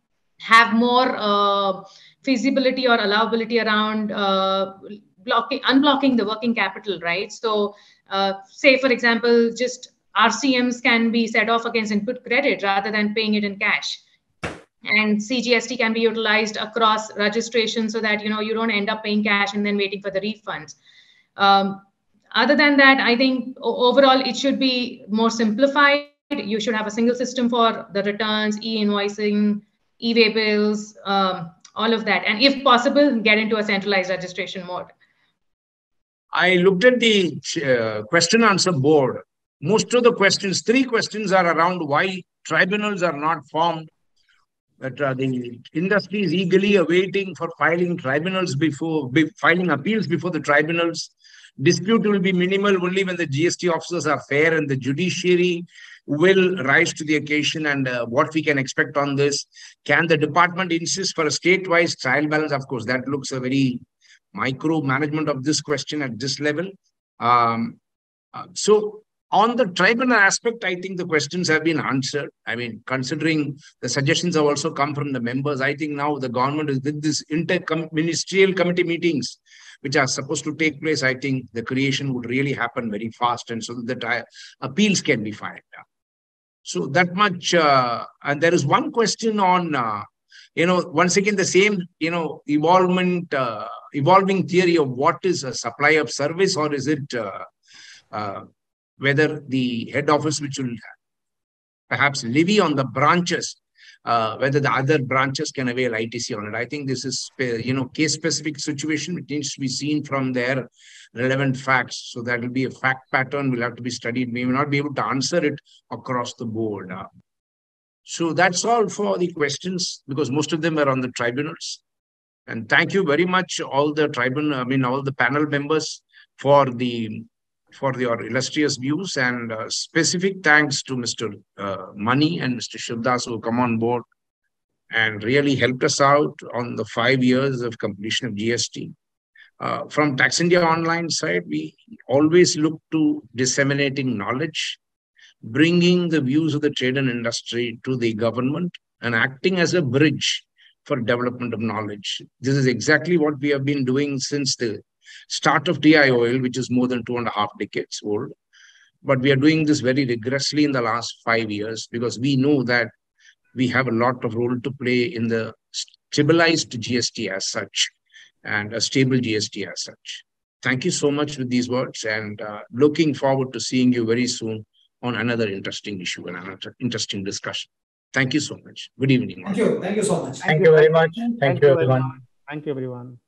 have more uh, feasibility or allowability around uh, blocking, unblocking the working capital, right? So, uh, say for example, just RCMs can be set off against input credit rather than paying it in cash. And CGST can be utilized across registration so that you know you don't end up paying cash and then waiting for the refunds. Um, other than that, I think overall it should be more simplified you should have a single system for the returns, e-invoicing, e-way bills, um, all of that. And if possible, get into a centralized registration mode. I looked at the uh, question answer board. Most of the questions, three questions are around why tribunals are not formed. That uh, the industry is eagerly awaiting for filing tribunals before be, filing appeals before the tribunals. Dispute will be minimal only when the GST officers are fair and the judiciary will rise to the occasion and uh, what we can expect on this. Can the department insist for a state-wise trial balance? Of course, that looks a very micro management of this question at this level. Um, uh, so on the tribunal aspect, I think the questions have been answered. I mean, considering the suggestions have also come from the members, I think now the government is with this inter-ministerial committee meetings, which are supposed to take place, I think the creation would really happen very fast and so that appeals can be filed. So that much, uh, and there is one question on, uh, you know, once again, the same, you know, evolvement, uh, evolving theory of what is a supply of service or is it uh, uh, whether the head office, which will perhaps levy on the branches, uh, whether the other branches can avail ITC on it. I think this is, you know, case specific situation. It needs to be seen from their relevant facts. So that will be a fact pattern will have to be studied. We may not be able to answer it across the board. Uh, so that's all for the questions because most of them are on the tribunals. And thank you very much, all the tribunal, I mean, all the panel members for the for your illustrious views and uh, specific thanks to Mr. Uh, Mani and Mr. Shivdas who come on board and really helped us out on the five years of completion of GST. Uh, from Tax India Online side, we always look to disseminating knowledge, bringing the views of the trade and industry to the government, and acting as a bridge for development of knowledge. This is exactly what we have been doing since the start of TIOL, which is more than two and a half decades old. But we are doing this very rigorously in the last five years because we know that we have a lot of role to play in the stabilized GST as such and a stable GST as such. Thank you so much with these words and uh, looking forward to seeing you very soon on another interesting issue and another interesting discussion. Thank you so much. Good evening. Thank you. Thank you so much. Thank, Thank you very much. Thank, Thank you, everyone. Thank you, everyone.